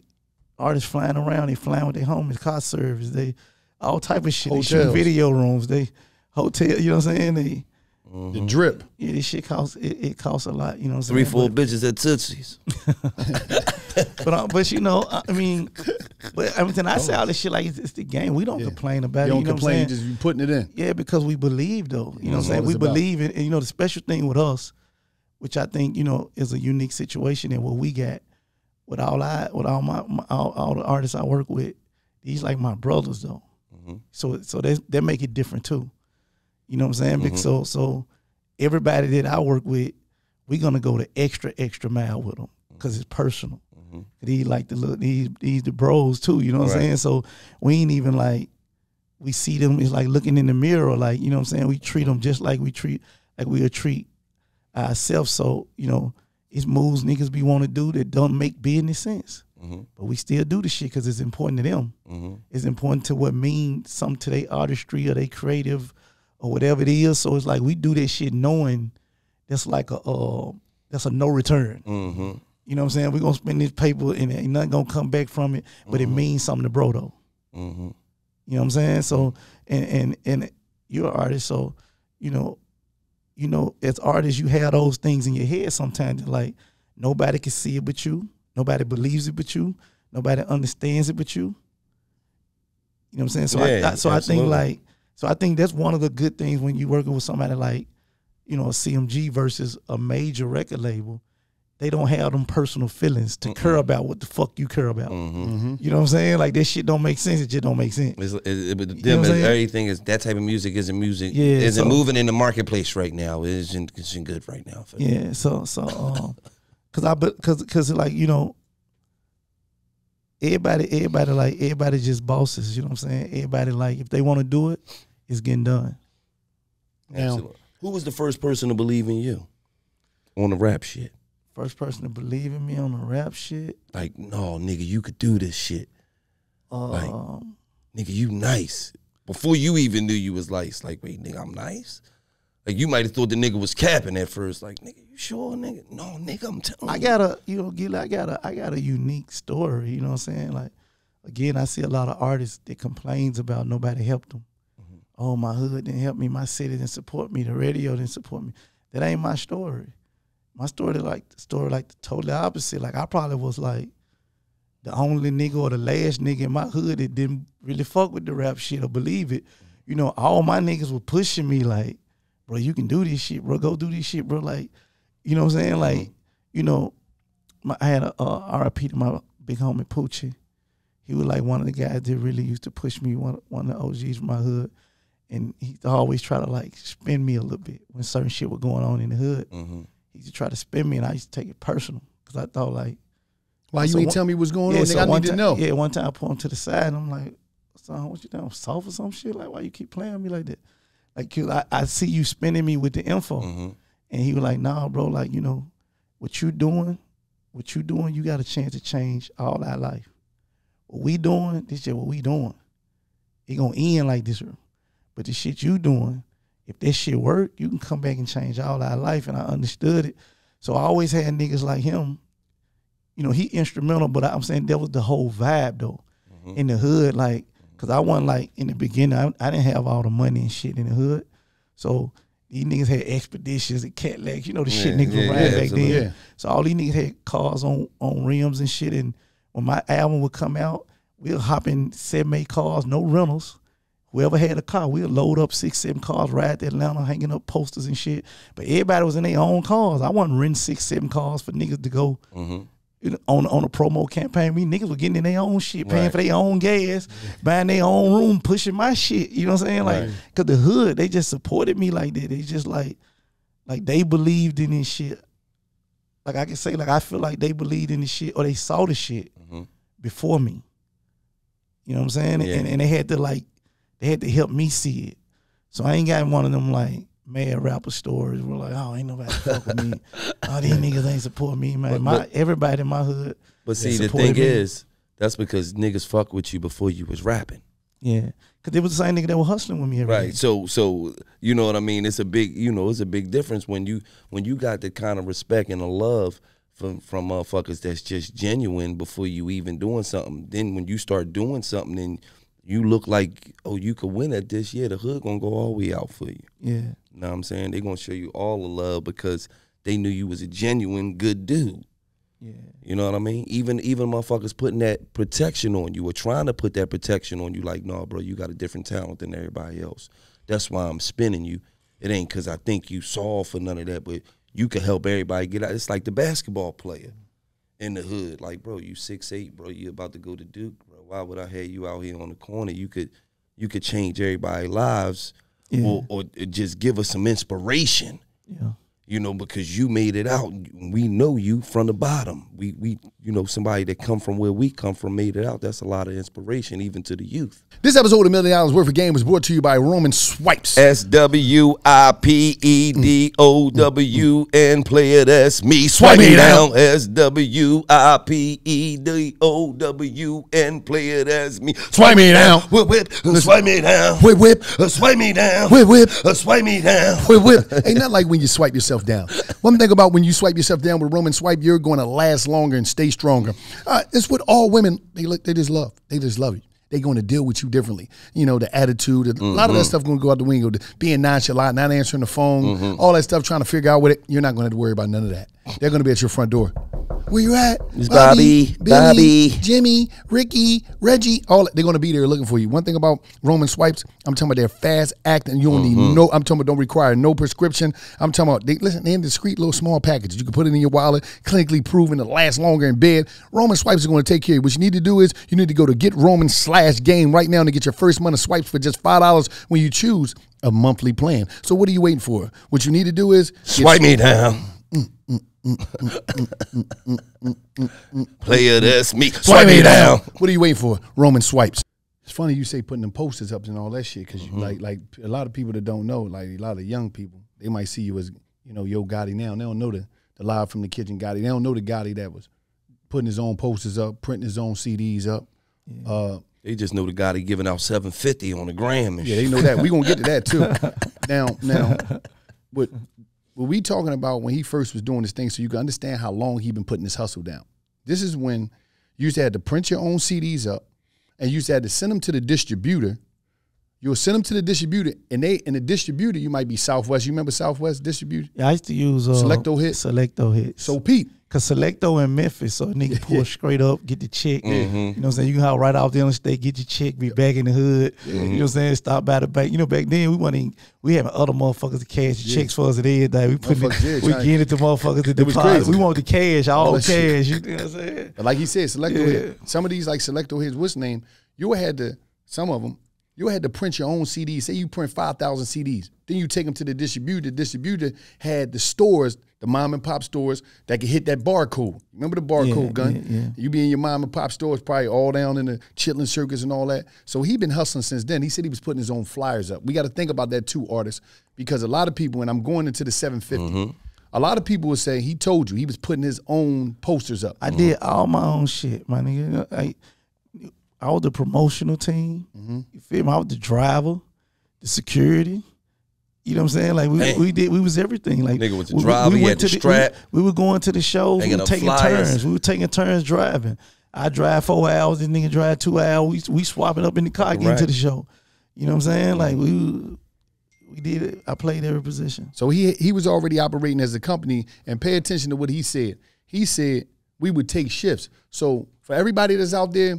Artists flying around, they flying with their homies, car service, they all type of shit. They shoot video rooms, they hotel. You know what I'm saying? They The drip. yeah, this shit costs it, it costs a lot. You know what I'm Three, saying? four But, bitches at Tootsie's. *laughs* but, uh, but you know, I I mean, but I mean, I say all this shit like it's, it's the game. We don't complain about You it. don't You know complain. You what I'm just saying? you putting it in. Yeah, because we believe though. You know what I'm saying? what We it's about. believe in, and you know, the special thing with us, which I think you know is a unique situation, and what we got with all I with all my, my all, all the artists I work with, these like my brothers though. So so they they make it different too. You know what I'm saying? Because mm-hmm. So so everybody that I work with, we're gonna go the extra extra mile with them because it's personal. Mm-hmm. he like the little these these the bros too. You know what I'm saying? So we ain't even like we see them. It's like looking in the mirror. Like you know what I'm saying? We treat them just like we treat like we would treat ourselves. So you know, it's moves niggas be want to do that don't make business sense. Mm-hmm. But we still do the shit because it's important to them. It's important to what means something to their artistry or they creative or whatever it is. So it's like we do that shit knowing that's like a uh, that's a no return. Mm-hmm. You know what I'm saying? We're gonna spend this paper and ain't nothing gonna come back from it, but it mm-hmm. means something to bro though. Mm-hmm. You know what I'm saying? So and and and you're an artist, so you know, you know, as artists, you have those things in your head sometimes. Like nobody can see it but you. Nobody believes it but you. Nobody understands it but you. You know what I'm saying? So Yeah, I, I so I think like so I think that's one of the good things when you're working with somebody like, you know, a CMG versus a major record label. They don't have them personal feelings to care about what the fuck you care about. Mm-hmm. You know what I'm saying? Like this shit don't make sense. It just don't make sense. It's, it, it, but know them, I'm everything is that type of music isn't music. Yeah, isn't so- moving in the marketplace right now. It isn't, it isn't good right now. For Yeah. So so um, *laughs* cause I but cause cause like you know, everybody everybody like everybody just bosses. You know what I'm saying? Everybody like if they want to do it, it's getting done. Now, Absolutely. Who was the first person to believe in you on the rap shit? First person to believe in me on the rap shit. Like, no, nigga, you could do this shit. Like- Um, Nigga, you nice. Before you even knew you was nice. Like, wait, nigga, I'm nice. Like you might have thought the nigga was capping at first. Like, nigga, you sure, nigga? No, nigga, I'm telling I you. got a, you know, Gil, I got a, I got a unique story. You know what I'm saying? Like, again, I see a lot of artists that complains about nobody helped them. Oh, my hood didn't help me. My city didn't support me. The radio didn't support me. That ain't my story. My story like the story like the totally opposite. Like I probably was like the only nigga or the last nigga in my hood that didn't really fuck with the rap shit or believe it. You know, all my niggas were pushing me like, bro, you can do this shit, bro. Go do this shit, bro. Like, you know what I'm saying? Like, you know, my, I had a uh, RIP to my big homie Poochie. He was like one of the guys that really used to push me, one one of the OGs from my hood. And he used always try to like spin me a little bit when certain shit was going on in the hood. Mm-hmm. He used to try to spin me, and I used to take it personal because I thought like, why you So ain't one- tell me what's going yeah, on? so I one need to know. Yeah, one time I pulled him to the side, and I'm like, "Son, what you doing? Soft or some shit? Like, why you keep playing me like that? Like, 'cause I, I see you spinning me with the info." Mm-hmm. And he was like, "Nah, bro. Like, you know, what you doing? What you doing? You got a chance to change all our life. What we doing? This shit. What we doing? It gonna end like this, but the shit you doing, if that shit work, you can come back and change all our life. And I understood it. So I always had niggas like him. You know, he instrumental, but I'm saying that was the whole vibe though mm-hmm. in the hood. Like, cause I wasn't like in the beginning. I, I didn't have all the money and shit in the hood, so these niggas had expeditions and Cadillacs. You know the shit niggas yeah, were riding yeah, back then. Yeah. So all these niggas had cars on on rims and shit. And when my album would come out, we'll hop in seven, eight cars, no rentals. Whoever had a car, we'll load up six, seven cars, ride to Atlanta, hanging up posters and shit. But everybody was in their own cars. I wasn't renting six, seven cars for niggas to go Mm-hmm. you know, on on a promo campaign. We niggas were getting in their own shit, paying Right. for their own gas, buying their own room, pushing my shit. You know what I'm saying? Like, Right. cause the hood, they just supported me like that. They just like, like they believed in this shit. Like I can say, like I feel like they believed in this shit or they saw the shit Mhm. before me. You know what I'm saying? Yeah. And and they had to like, they had to help me see it. So I ain't got one of them like mad rapper stories where like, oh, ain't nobody fuck with me. *laughs* Oh, these niggas ain't support me, man. But- my but- everybody in my hood. But see, the supported thing me. is, that's because niggas fuck with you before you was rapping. Yeah, cause it was the same nigga that was hustling with me every Right. day. So so you know what I mean? It's a big you know, it's a big difference when you when you got the kind of respect and the love from from motherfuckers that's just genuine before you even doing something. Then when you start doing something and you look like, oh, you could win at this, yeah, the hood gonna go all the way out for you. Yeah, You know what I'm saying? They gonna show you all the love because they knew you was a genuine good dude. yeah, You know what I mean? Even even motherfuckers putting that protection on you or trying to put that protection on you, like, no, bro, you got a different talent than everybody else. That's why I'm spinning you. It ain't cause I think you saw for none of that, but you can help everybody get out. It's like the basketball player in the hood. Like, bro, you six eight, bro, you about to go to Duke. Why would I have you out here on the corner? You could you could change everybody's lives Yeah. or, or just give us some inspiration yeah. You know, because you made it out. We know you from the bottom. We we you know somebody that come from where we come from made it out. That's a lot of inspiration even to the youth. This episode of Million Dollars Worth of Game was brought to you by Roman Swipes. S W I P E D O W N play it. That's me. Swipe me down. S W I P E D O W N play it as me. Swipe me down. Whip whip. Swipe me down. Whip, whip. Uh, Swipe me down. Whip, whip. Uh, Swipe me down. Whip, whip. Ain't not like when you swipe yourself down. One thing about when you swipe yourself down with a Roman Swipe, you're going to last longer and stay stronger. Uh, it's what all women they look. They just love. They just love you. they're going to deal with you differently. You know, the attitude, a lot of that stuff going to go out the window. Being nonchalant, not answering the phone, all that stuff, trying to figure out what it. You're not going to have to worry about none of that. They're going to be at your front door. Where you at? It's Bobby, Billy, Bobby. Jimmy, Ricky, Reggie. All they're going to be there looking for you. One thing about Roman swipes, I'm talking about they're fast acting. You don't need mm-hmm. no. I'm talking about don't require no prescription. I'm talking about they listen. They're in discreet little small packages. You can put it in your wallet, clinically proven to last longer in bed. Roman swipes are going to take care of you. What you need to do is you need to go to get Roman slash game right now to get your first month of swipes for just five dollars when you choose a monthly plan. So what are you waiting for? What you need to do is Swipe me down. Player, that's me. Swipe me down. What are you waiting for? Roman swipes. It's funny you say putting them posters up and all that shit because like like a lot of people that don't know, like a lot of young people, they might see you as you know Yo Gotti now. They don't know the the live from the kitchen Gotti. They don't know the Gotti that was putting his own posters up, printing his own CDs up. Uh, They just know the guy that giving out 750 on the gram and yeah, shit. they know that. We gonna get to that too. *laughs* now, now, what what we talking about when he first was doing this thing, so you can understand how long he been putting this hustle down. This is when you used to have to print your own CDs up, and you used to have to send them to the distributor. You'll send them to the distributor, and they and the distributor you might be Southwest. You remember Southwest distributor? Yeah, I used to use uh, Select-O-Hits? Selecto hits. So Pete, Cause Selecto in Memphis, so a nigga *laughs* pull straight up, get the check. You know what I'm saying? You can hop right off the interstate, get your check, be back in the hood. You know what I'm saying? Stop by the bank. You know, back then we wasn't we having other motherfuckers to cash the checks for us at every day. We put Motherfuckers did, it, we trying- getting it to motherfuckers to deposit. We want the cash, all All the cash. You know what I'm saying? But like he said, Selecto Yeah. hit. Some of these like Select-O-Hits, what's name? You had to some of them. You had to print your own CDs. Say you print five thousand CDs, then you take them to the distributor. The distributor had the stores, the mom and pop stores that could hit that barcode. Remember the barcode Yeah, gun? yeah, yeah. You be in your mom and pop stores, probably all down in the Chitlin circuit and all that. So he been hustling since then. He said he was putting his own flyers up. We got to think about that too, artists, because a lot of people, and I'm going into the 750. Mm-hmm. A lot of people would say he told you he was putting his own posters up. I did all my own shit, my nigga. I, I was the promotional team. Mm-hmm. You feel me? I was the driver, the security. You know what I'm saying? Like we, Damn. we did, we was everything. Like Nigga was the we- we- we he went had to the strap. We, we were going to the shows. We were taking flyers. turns. We were taking turns driving. I drive four hours. This nigga drive two hours. We we swapping up in the car getting to the show. You know what I'm saying? Like we we did it. I played every position. So he he was already operating as a company, and pay attention to what he said. He said we would take shifts. So for everybody that's out there,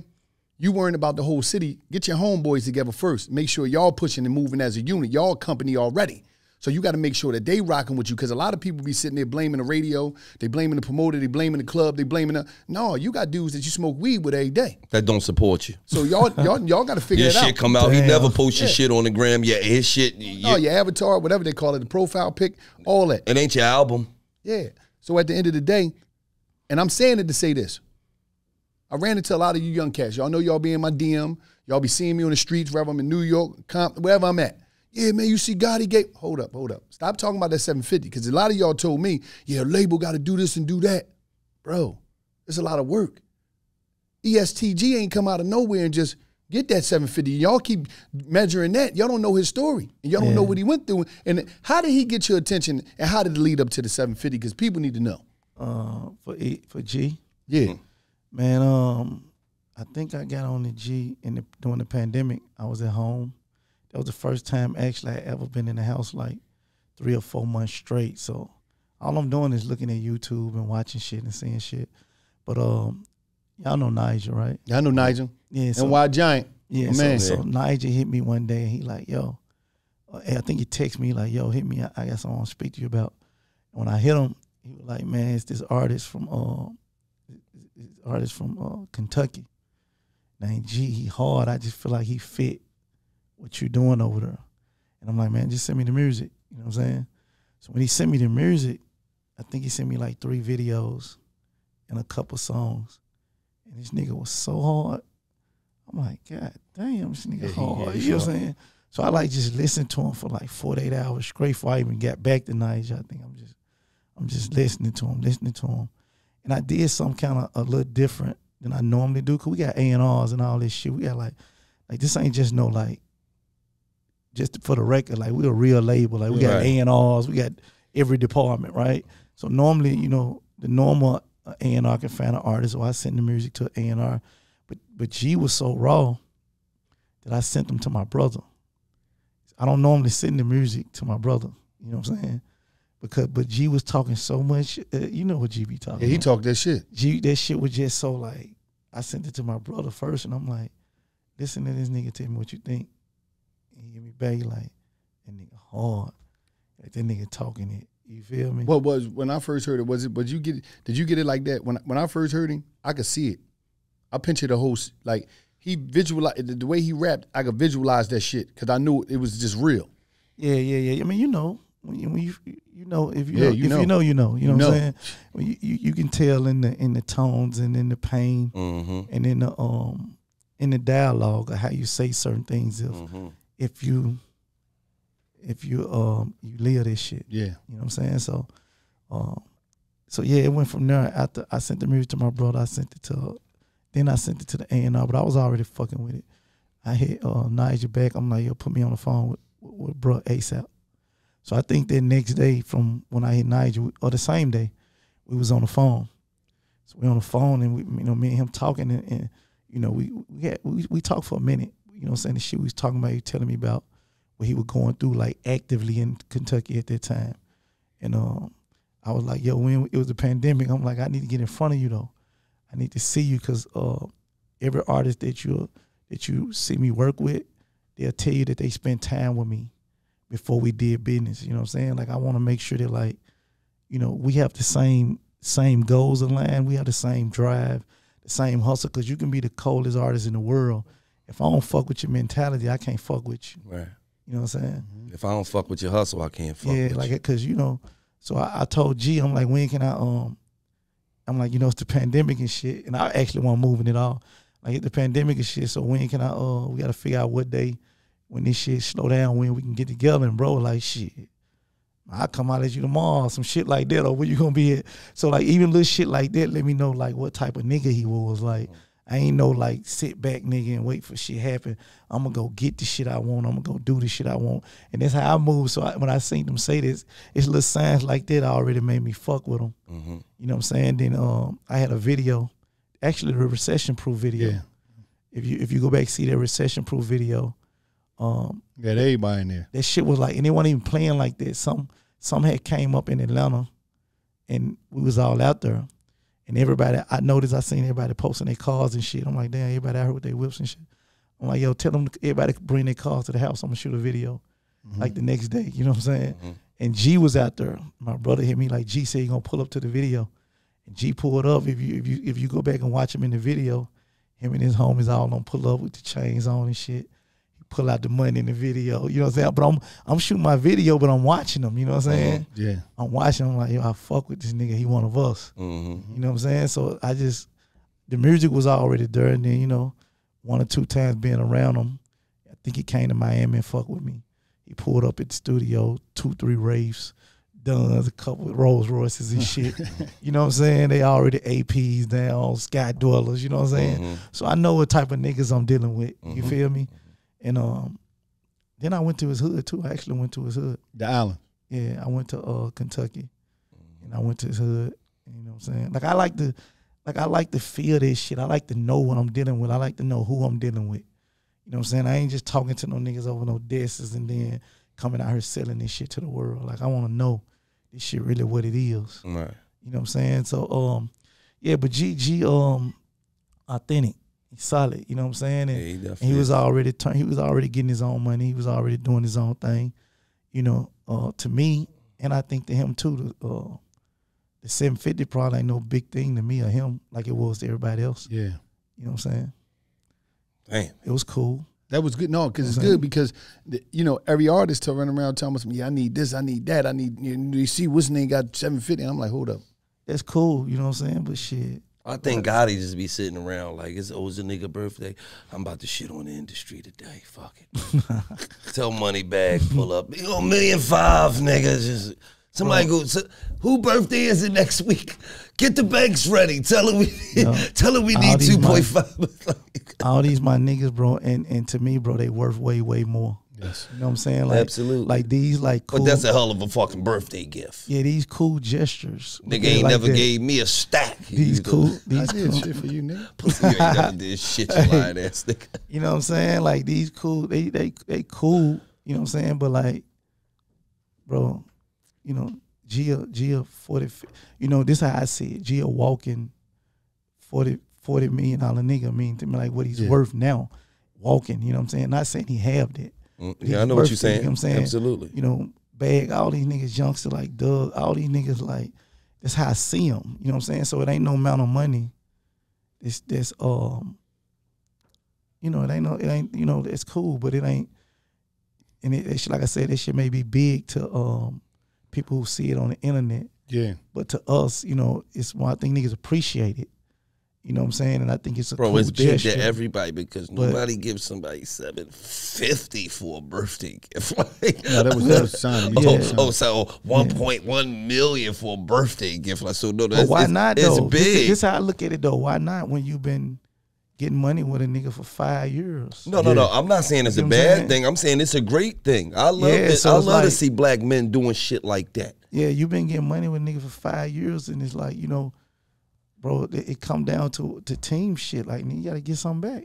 you worrying about the whole city. Get your homeboys together first. Make sure y'all pushing and moving as a unit. Y'all company already. So you got to make sure that they rocking with you because a lot of people be sitting there blaming the radio, they blaming the promoter, they blaming the club, they blaming the. No, you got dudes that you smoke weed with every day. That don't support you. So y'all y'all y'all got to figure Your it out. shit come out. He never posts your shit on the gram. Yeah, his shit. Oh, your avatar, whatever they call it, the profile pic, all that. It ain't your album. Yeah. So at the end of the day, and I'm saying it to say this. I ran into a lot of you young cats. Y'all know y'all be in my DM. Y'all be seeing me on the streets wherever I'm in New York, Comp, wherever I'm at. Yeah, man, you see Gotti gave. Hold up, hold up. Stop talking about that 750 because a lot of y'all told me, yeah, label got to do this and do that. Bro, it's a lot of work. ESTG ain't come out of nowhere and just get that 750. Y'all keep measuring that. Y'all don't know his story. And y'all don't know what he went through. And how did he get your attention and how did it lead up to the 750? Because people need to know. Uh, for E for G. Yeah. Man, um, I think I got on the G in the during the pandemic. I was at home. That was the first time actually I ever been in the house like three or four months straight. So all I'm doing is looking at YouTube and watching shit and seeing shit. But um, y'all know Nigel, right? Y'all know Nigel. Yeah, so and Why Giant. yeah, so, man. so Nigel hit me one day and he like, yo, uh, I think he texted me like, yo, hit me. I, I got something I want to speak to you about. And when I hit him, he was like, man, it's this artist from uh, this artist from uh, Kentucky. Named G. He hard. I just feel like he fit what you're doing over there. And I'm like, man, just send me the music. You know what I'm saying? So when he sent me the music, I think he sent me like three videos and a couple songs. And this nigga was so hard. I'm like, God damn, this nigga Yeah, hard. yeah, you know what. I'm saying? So I like just listened to him for like 48 hours straight before I even got back to Nigel. I think I'm just I'm just listening to him, listening to him. And I did some kind of a little different than I normally do. Cause we got A and R's and all this shit. We got like like this ain't just no like just for the record, like we're a real label. Like we got. A and R's, we got every department, right? So normally, you know, the normal uh, A and R can find an artist, or I send the music to A and R. But but G was so raw, that I sent them to my brother. I don't normally send the music to my brother. You know what I'm saying? Because but G was talking so much. Uh, you know what G be talking. Yeah, he about. talked that shit. G that shit was just so like. I sent it to my brother first, and I'm like, listen to this nigga. Tell me what you think. And he give me back like, that nigga hard. Like that nigga talking it. You feel me? What was when I first heard it? Was it? Was you get? Did you get it like that? When when I first heard him, I could see it. I pictured the whole like he visualized the, the way he rapped. I could visualize that shit because I knew it was just real. Yeah, yeah, yeah. I mean, you know, when you, when you you know if you Yeah, know, you if know. you know, you know, you know, what know. I'm saying. When you, you you can tell in the in the tones and in the pain Mm-hmm. and in the um in the dialogue of how you say certain things. If Mm-hmm. if you if you um you live this shit, Yeah, you know what I'm saying. So, um, so yeah, it went from there. After I sent the music to my brother, I sent it to, then I sent it to the A and R, but I was already fucking with it. I hit uh, Nigel back. I'm like, yo, put me on the phone with with, with bro ASAP. So I think that next day from when I hit Nigel, or the same day, we was on the phone. So we on the phone and we, you know, me and him talking and, and you know, we we had we, we talked for a minute. You know, I'm saying the shit we was talking about, he telling me about what he was going through like actively in Kentucky at that time. And um, I was like, yo, when it was the pandemic, I'm like, I need to get in front of you though. I need to see you because uh, every artist that you that you see me work with, they'll tell you that they spend time with me before we did business. You know what I'm saying? Like I want to make sure that like, you know, we have the same same goals in line. We have the same drive, the same hustle. Because you can be the coldest artist in the world. If I don't fuck with your mentality, I can't fuck with you. Right. You know what I'm saying? If I don't fuck with your hustle, I can't fuck yeah, like you. because you know. So I, I told G, I'm like, when can I? Um, I'm like, you know, it's the pandemic and shit, and I actually want moving it all. Like the pandemic and shit. So when can I? Uh, we got to figure out what day when this shit slow down, when we can get together. And bro, like shit, I come out at you tomorrow, some shit like that, or where you gonna be at? So like even little shit like that, let me know like what type of nigga he was. Like I ain't no like sit back nigga and wait for shit happen. I'm gonna go get the shit I want. I'm gonna go do the shit I want, and that's how I move. So I, when I seen them say this, it's little signs like that already made me fuck with them. Mm-hmm. You know what I'm saying? Then um, I had a video, actually the recession proof video. yeah. If you if you go back see that recession proof video, um, Got everybody in there. that shit was like, and they weren't even playing like that. Some some had came up in Atlanta, and we was all out there, and everybody. I noticed I seen everybody posting their cars and shit. I'm like, damn, everybody out here with their whips and shit. I'm like, yo, tell them everybody bring their cars to the house. I'm gonna shoot a video, like the next day. You know what I'm saying? And G was out there. My brother hit me like G said he gonna pull up to the video, and G pulled up. If you if you if you go back and watch him in the video, him and his homies all gonna pull up with the chains on and shit pull out the money in the video. You know what I'm saying? But I'm I'm shooting my video, but I'm watching them. You know what I'm saying? Yeah, I'm watching. I'm like, yo, I fuck with this nigga. He one of us. Mm-hmm. You know what I'm saying? So I just the music was already there, and then you know, one or two times being around him, I think he came to Miami and fuck with me. He pulled up at the studio, two, three Wraiths, done a couple of Rolls Royces and shit. *laughs* you know what I'm saying? They already APs down, sky dwellers. You know what I'm saying? Mm-hmm. So I know what type of niggas I'm dealing with. You feel me? And um, then I went to his hood too. I actually went to his hood. the island. Yeah, I went to uh Kentucky, and I went to his hood. You know what I'm saying? Like I like to, like I like to feel this shit. I like to know what I'm dealing with. I like to know who I'm dealing with. You know what I'm saying? I ain't just talking to no niggas over no desks and then coming out here selling this shit to the world. Like I want to know this shit really what it is. Right. You know what I'm saying? So um, yeah, but G G um, authentic, he's solid. You know what I'm saying? And, Yeah, he and he was already turn, he was already getting his own money. He was already doing his own thing. You know, uh, to me, and I think to him too. The, uh, the 750 probably ain't no big thing to me or him like it was to everybody else. Yeah, You know what I'm saying? Damn. It was cool. that was good. No, because it's good because the, you know every artist to run around telling us, yeah, I need this, I need that, I need. You, know, you see, what's name got seven fifty? I'm like, hold up. That's cool. You know what I'm saying? But shit, I think Gotti just be sitting around like it's oh, it's a nigga birthday. I'm about to shit on the industry today. Fuck it. *laughs* Tell Moneybagg pull up. You know, million five niggas. Just somebody go. "So, Who birthday is it next week? Get the banks ready. Tell her we Yo, *laughs* tell her we need two point five. *laughs* all these my niggas, bro, and and to me, bro, they worth way way more. Yes. You know what I'm saying? Like, Absolutely. Like these, like cool. But that's a hell of a fucking birthday gift. yeah, these cool gestures. Nigga Yeah, ain't like never that. gave me a stack. these cool. know, I These did cool. shit for you, nigga. Pussy, you ain't *laughs* never did shit, you lying ass nigga. You know what I'm saying? Like these cool, they they they cool. You know what I'm saying? But like, bro, you know, Gia Gia forty. You know this how I see it. Gia walking 40, 40 million dollar nigga mean to me like what he's Yeah. worth now. Walking, you know what I'm saying? Not saying he have that. Mm, Yeah, I know what you're saying. You know what I'm saying? Absolutely. You know, bag all these niggas youngster like Dugg, all these niggas like that's how I see them. You know what I'm saying? So it ain't no amount of money. It's this um you know, it ain't no it ain't you know, it's cool, but it ain't and it, it should- like I said, it shit may be big to um people who see it on the internet. Yeah. But to us, you know, it's one I think niggas appreciate it. You know what I'm saying? And I think it's a Bro, cool it's big to everybody because But- nobody gives somebody seven fifty for a birthday gift. *laughs* like, No, that was that was *laughs* sign. oh, Yeah. oh, oh so one point one million for a birthday gift. Like, so no, that's But why it's, not It's though? Big. this how I look at it though. Why not when you've been getting money with a nigga for five years? no, no, no. I'm not saying it's You a know what I'm bad saying? thing. I'm saying it's a great thing. I love Yeah, it. so I it's love to see black men doing shit like that. Yeah, you've been getting money with a nigga for five years, and it's like you know, bro, it, it come down to to team shit. Like you gotta get something back.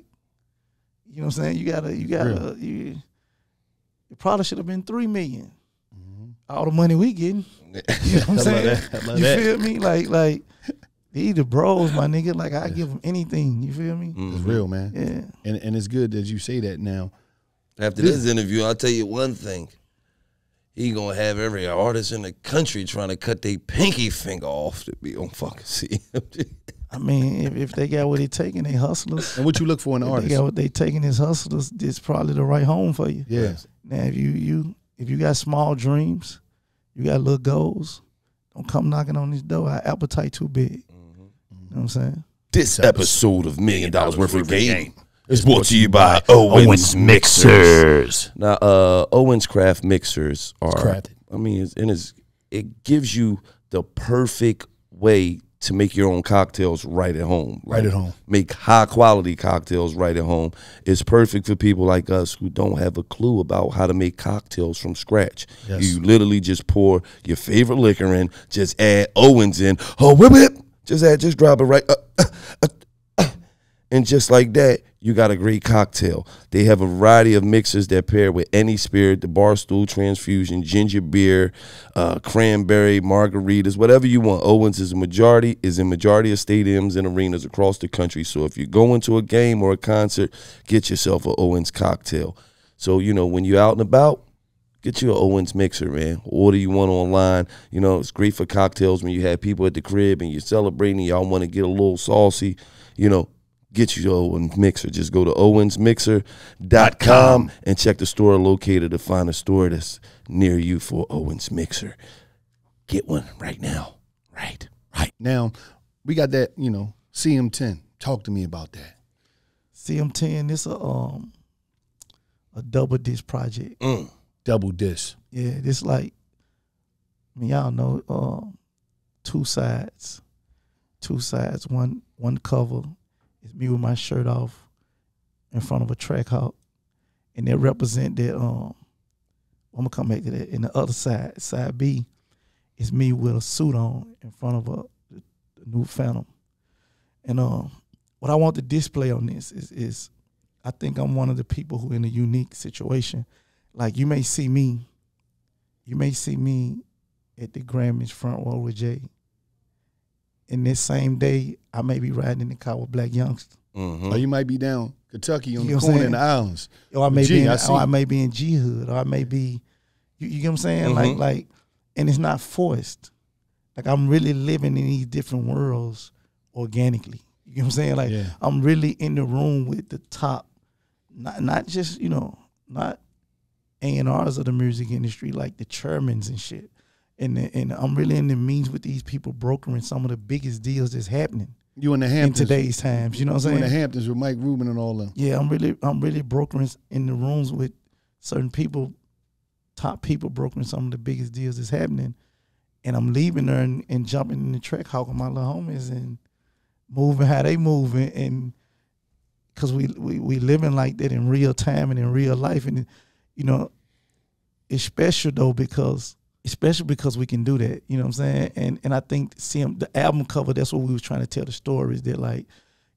You know what I'm saying? You gotta, you gotta, you. It probably should have been three million. All the money we getting. *laughs* You know what I'm saying? that. I love you that. feel me? Like, like *laughs* these the bros, my nigga. Like I give them anything. You feel me? Mm. It's real, man. Yeah. And and it's good that you say that now. After this interview, I'll tell you one thing. He gonna have every artist in the country trying to cut their pinky finger off to be on fucking CMG. I mean, if, if they got what they taking, they hustlers. And what you look for in an If they got what they taking as hustlers, it's probably the right home for you. Yeah. Now, if you you if you got small dreams, you got little goals, don't come knocking on this door. Our appetite too big. Mm-hmm. You know what I'm saying? This episode of Million Dollaz Worth of Game is brought to you by Owens Mixers. Now, uh, Owens Craft Mixers are. crafted. I mean, it's, and it's, it gives you the perfect way to make your own cocktails right at home. Right at home. Make high quality cocktails right at home. It's perfect for people like us who don't have a clue about how to make cocktails from scratch. Yes. You literally just pour your favorite liquor in, just add Owens in. Oh, whip whip. Just add, just drop it right. Uh, uh, uh. And just like that, you got a great cocktail. They have a variety of mixers that pair with any spirit, the Barstool Transfusion, ginger beer, uh, cranberry, margaritas, whatever you want. Owens is a majority, is in majority of stadiums and arenas across the country. So if you're going to a game or a concert, get yourself a Owens cocktail. So, you know, when you're out and about, Get you an Owens mixer, man. Order you one online. You know, it's great for cocktails when you have people at the crib and you're celebrating. Y'all want to get a little saucy. You know, get you your Owens mixer. Just go to owensmixer.com and check the store locator to find a store that's near you for Owens mixer. Get one right now. Right. Right. Now, we got that, you know, CM10. Talk to me about that. CM10, this a um a double disc project. Mm. Double disc. Yeah, this like I mean y'all know um two sides. Two sides, one one cover is me with my shirt off in front of a Trackhawk. And they represent that um I'm gonna come back to that. And the other side, side B, is me with a suit on in front of a the new Phantom. And um what I want to display on this is is I think I'm one of the people who in a unique situation. Like you may see me, you may see me at the Grammys front row with Jay. And this same day, I may be riding in the car with Blac Youngsta. Mm-hmm. Or you might be down Kentucky on You know the what I'm corner in the islands. Or I may G, be in, I or I may be in G Hood, or I may be you, you get what I'm saying? Like Mhm. like and it's not forced. Like I'm really living in these different worlds organically. You know what I'm saying? Like Yeah. I'm really in the room with the top, not not just, you know, not A and R's of the music industry, like the chairmans and shit. And the, and I'm really in the means with these people brokering some of the biggest deals that's happening You in the in Hamptons. today's times. You know what I'm saying? in the? Hamptons with Mike Rubin and all of them. Yeah, I'm really I'm really brokering in the rooms with certain people, top people brokering some of the biggest deals that's happening. And I'm leaving there and, and jumping in the Trackhawk with my little homies and moving how they moving and because we, we we living like that in real time and in real life and you know, it's special though because especially because we can do that. You know what I'm saying? And and I think see the album cover. That's what we was trying to tell the stories that like,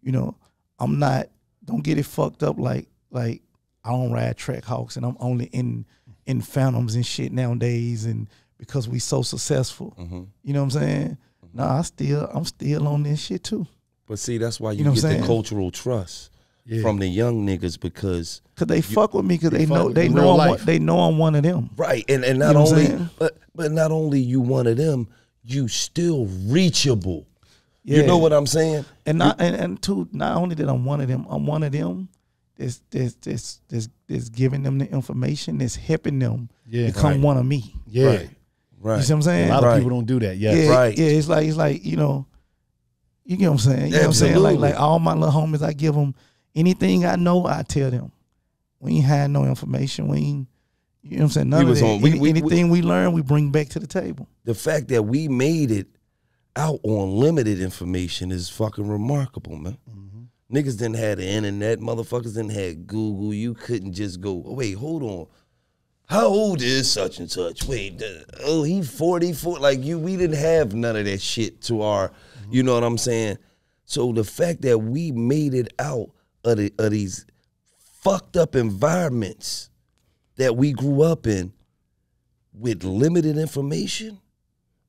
you know, I'm not. Don't get it fucked up like like I don't ride Trackhawks and I'm only in in Phantoms and shit nowadays and because we so successful. Mm-hmm. You know what I'm saying? No, I still I'm still on this shit too. But see, that's why you, You know get the cultural trust Yeah. from the young niggas because Cause they fuck with me because they they know they know I'm, one- they know I'm one of them. right and and not know what I'm only saying? but but not only you one of them, you still reachable. Yeah. You know what I'm saying? And not and, and two, not only that I'm one of them, I'm one of them that's that's that's that's, that's giving them the information, that's helping them Yeah. become Right. one of me. Yeah. Right. Right. You see what I'm saying? A saying? lot Right. of people don't do that. Yes. yeah, Right. Yeah, it's like it's like you know, you get what I'm saying. You know what I'm saying? Like like all my little homies, I give them anything I know. I tell them. We ain't had no information. We ain't. You know what I'm saying? None We of that. on- we- Any- we- anything we learn, we bring back to the table. the fact that we made it out on limited information is fucking remarkable, man. Mm-hmm. Niggas didn't have the internet. Motherfuckers didn't have Google. You couldn't just go, oh, wait, hold on. How old is such and such? Wait, oh, he 44. Like you, we didn't have none of that shit to our, you mm-hmm. know what I'm saying? So the fact that we made it out of, the, of these fucked up environments that we grew up in with limited information,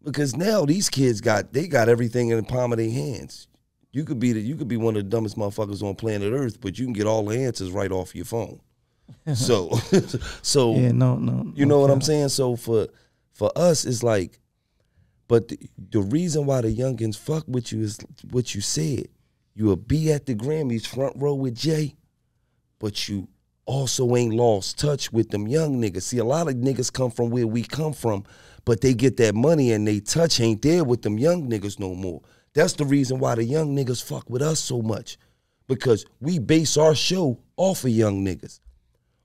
because now these kids got they got everything in the palm of their hands. You could be the, you could be one of the dumbest motherfuckers on planet Earth, but you can get all the answers right off your phone. *laughs* so, *laughs* so Yeah, no, no. you no know what I'm saying? So for for us, it's like, but the, the reason why the youngins fuck with you is what you said. You will be at the Grammys front row with Jay, but you also ain't lost touch with them young niggas. See, a lot of niggas come from where we come from, but they get that money and they touch ain't there with them young niggas no more. That's the reason why the young niggas fuck with us so much. Because we base our show off of young niggas.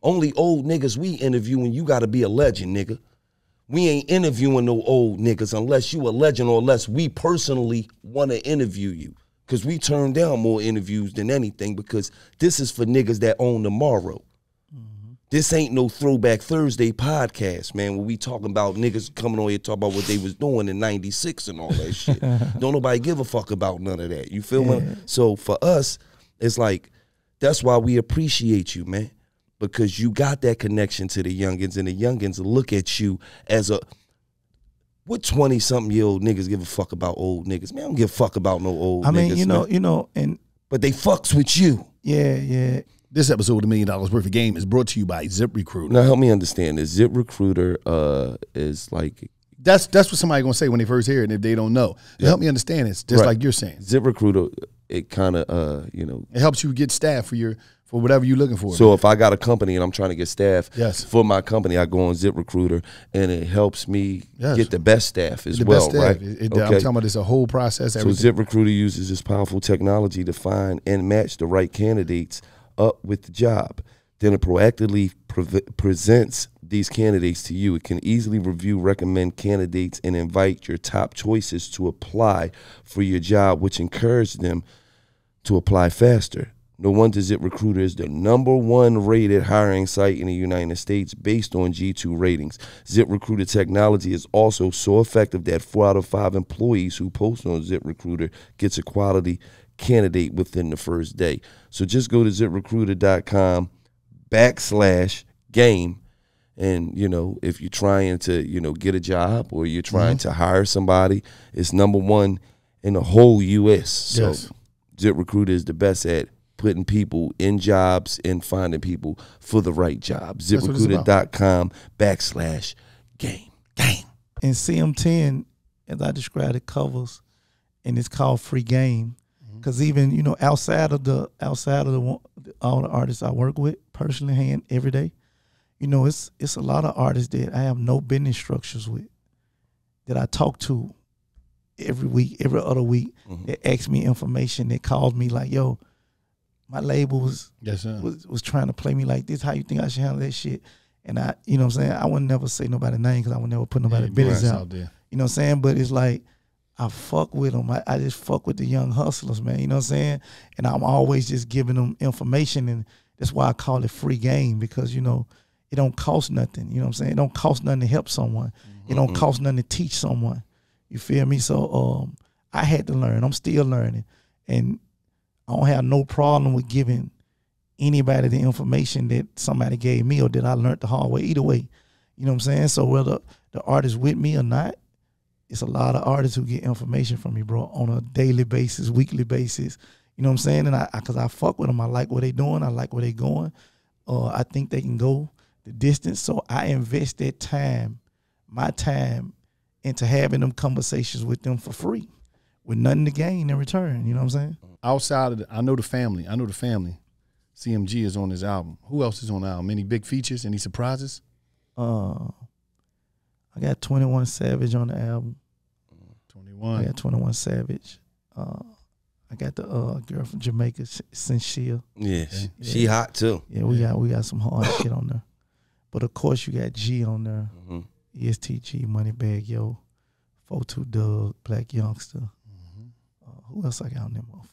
Only old niggas we interviewing, you gotta be a legend, nigga. We ain't interviewing no old niggas unless you a legend or unless we personally wanna interview you. Cause we turn down more interviews than anything because this is for niggas that own tomorrow. Mm-hmm. This ain't no throwback Thursday podcast, man, where we talking about niggas coming on here talking about what they was doing in 96 and all that shit. *laughs* Don't nobody give a fuck about none of that. You feel me? So for us, it's like, that's why we appreciate you, man. Because you got that connection to the youngins, and the youngins look at you as a what 20 something year old niggas give a fuck about old niggas? Man, I don't give a fuck about no old I mean, niggas. you know, man. you know, and But they fucks with you. yeah, yeah. This episode of Million Dollaz Worth of Game is brought to you by ZipRecruiter. Now help me understand this. Zip Recruiter uh is like That's that's what somebody gonna say when they first hear it, and if they don't know, help me understand this. Just Right. like you're saying, Zip Recruiter, it kind of uh, you know, it helps you get staff for your for whatever you're looking for. so if I got a company and I'm trying to get staff Yes. for my company, I go on Zip Recruiter and it helps me Yes. get the best staff as the well, staff. right? It- it- I'm talking about this a whole process. So Everything. ZipRecruiter uses this powerful technology to find and match the right candidates up with the job. Then it proactively pre- presents these candidates to you. It can easily review, recommend candidates, and invite your top choices to apply for your job, which encourages them to apply faster. No wonder ZipRecruiter is the number one rated hiring site in the United States based on G2 ratings. ZipRecruiter technology is also so effective that four out of five employees who post on ZipRecruiter gets a quality candidate within the first day. So just go to ziprecruiter.com backslash game. And, you know, if you're trying to, you know, get a job or you're trying mm-hmm. to hire somebody, it's number one in the whole US. So Yes. ZipRecruiter is the best at putting people in jobs and finding people for the right job. what it's about. ZipRecruiter.com backslash game. Game. And CM10, as I described it, covers, and it's called Free Game. Mm-hmm. Because even you know, outside of the outside of the all the artists I work with personally, hand every day, you know, it's it's a lot of artists that I have no business structures with, that I talk to every week, every other week. Mhm. That ask me information. That calls me like, "Yo, my label was yes, sir. was was trying to play me like this. How you think I should handle that shit?" And I, you know, what I'm saying I would never say nobody's name because I would never put nobody's Yeah, business out. out there. You know what I'm saying? But it's like I fuck with them. I, I just fuck with the young hustlers, man. You know what I'm saying? And I'm always just giving them information, and that's why I call it free game because you know it don't cost nothing. You know what I'm saying? It don't cost nothing to help someone. It don't cost nothing to teach someone. You feel me? So um, I had to learn. I'm still learning, and I don't have no problem with giving anybody the information that somebody gave me or that I learned the hard way. Either way, you know what I'm saying. So whether the artist with me or not, it's a lot of artists who get information from me, bro, on a daily basis, weekly basis. You know what I'm saying? And I, because I, fuck with them, I like what they doing, I like where they going. Uh, I think they can go the distance. So I invest that time, my time, into having them conversations with them for free, with nothing to gain in return. You know what I'm saying? Outside of the, I know the family. I know the family. CMG is on this album. Who else is on the album? Any big features? Any surprises? Uh, I got 21 Savage on the album. Twenty I got 21 Savage. Uh, I got the uh, girl from Jamaica, Shenseea. Yeah, she, she hot too. Yeah, we got we got some hard shit on there. But of course, you got G on there. hmm E ESTG, Moneybagg Yo, 42 Dugg, Blac Youngsta. Mm-hmm. Uh, who else I got on that motherfucker? 'Cause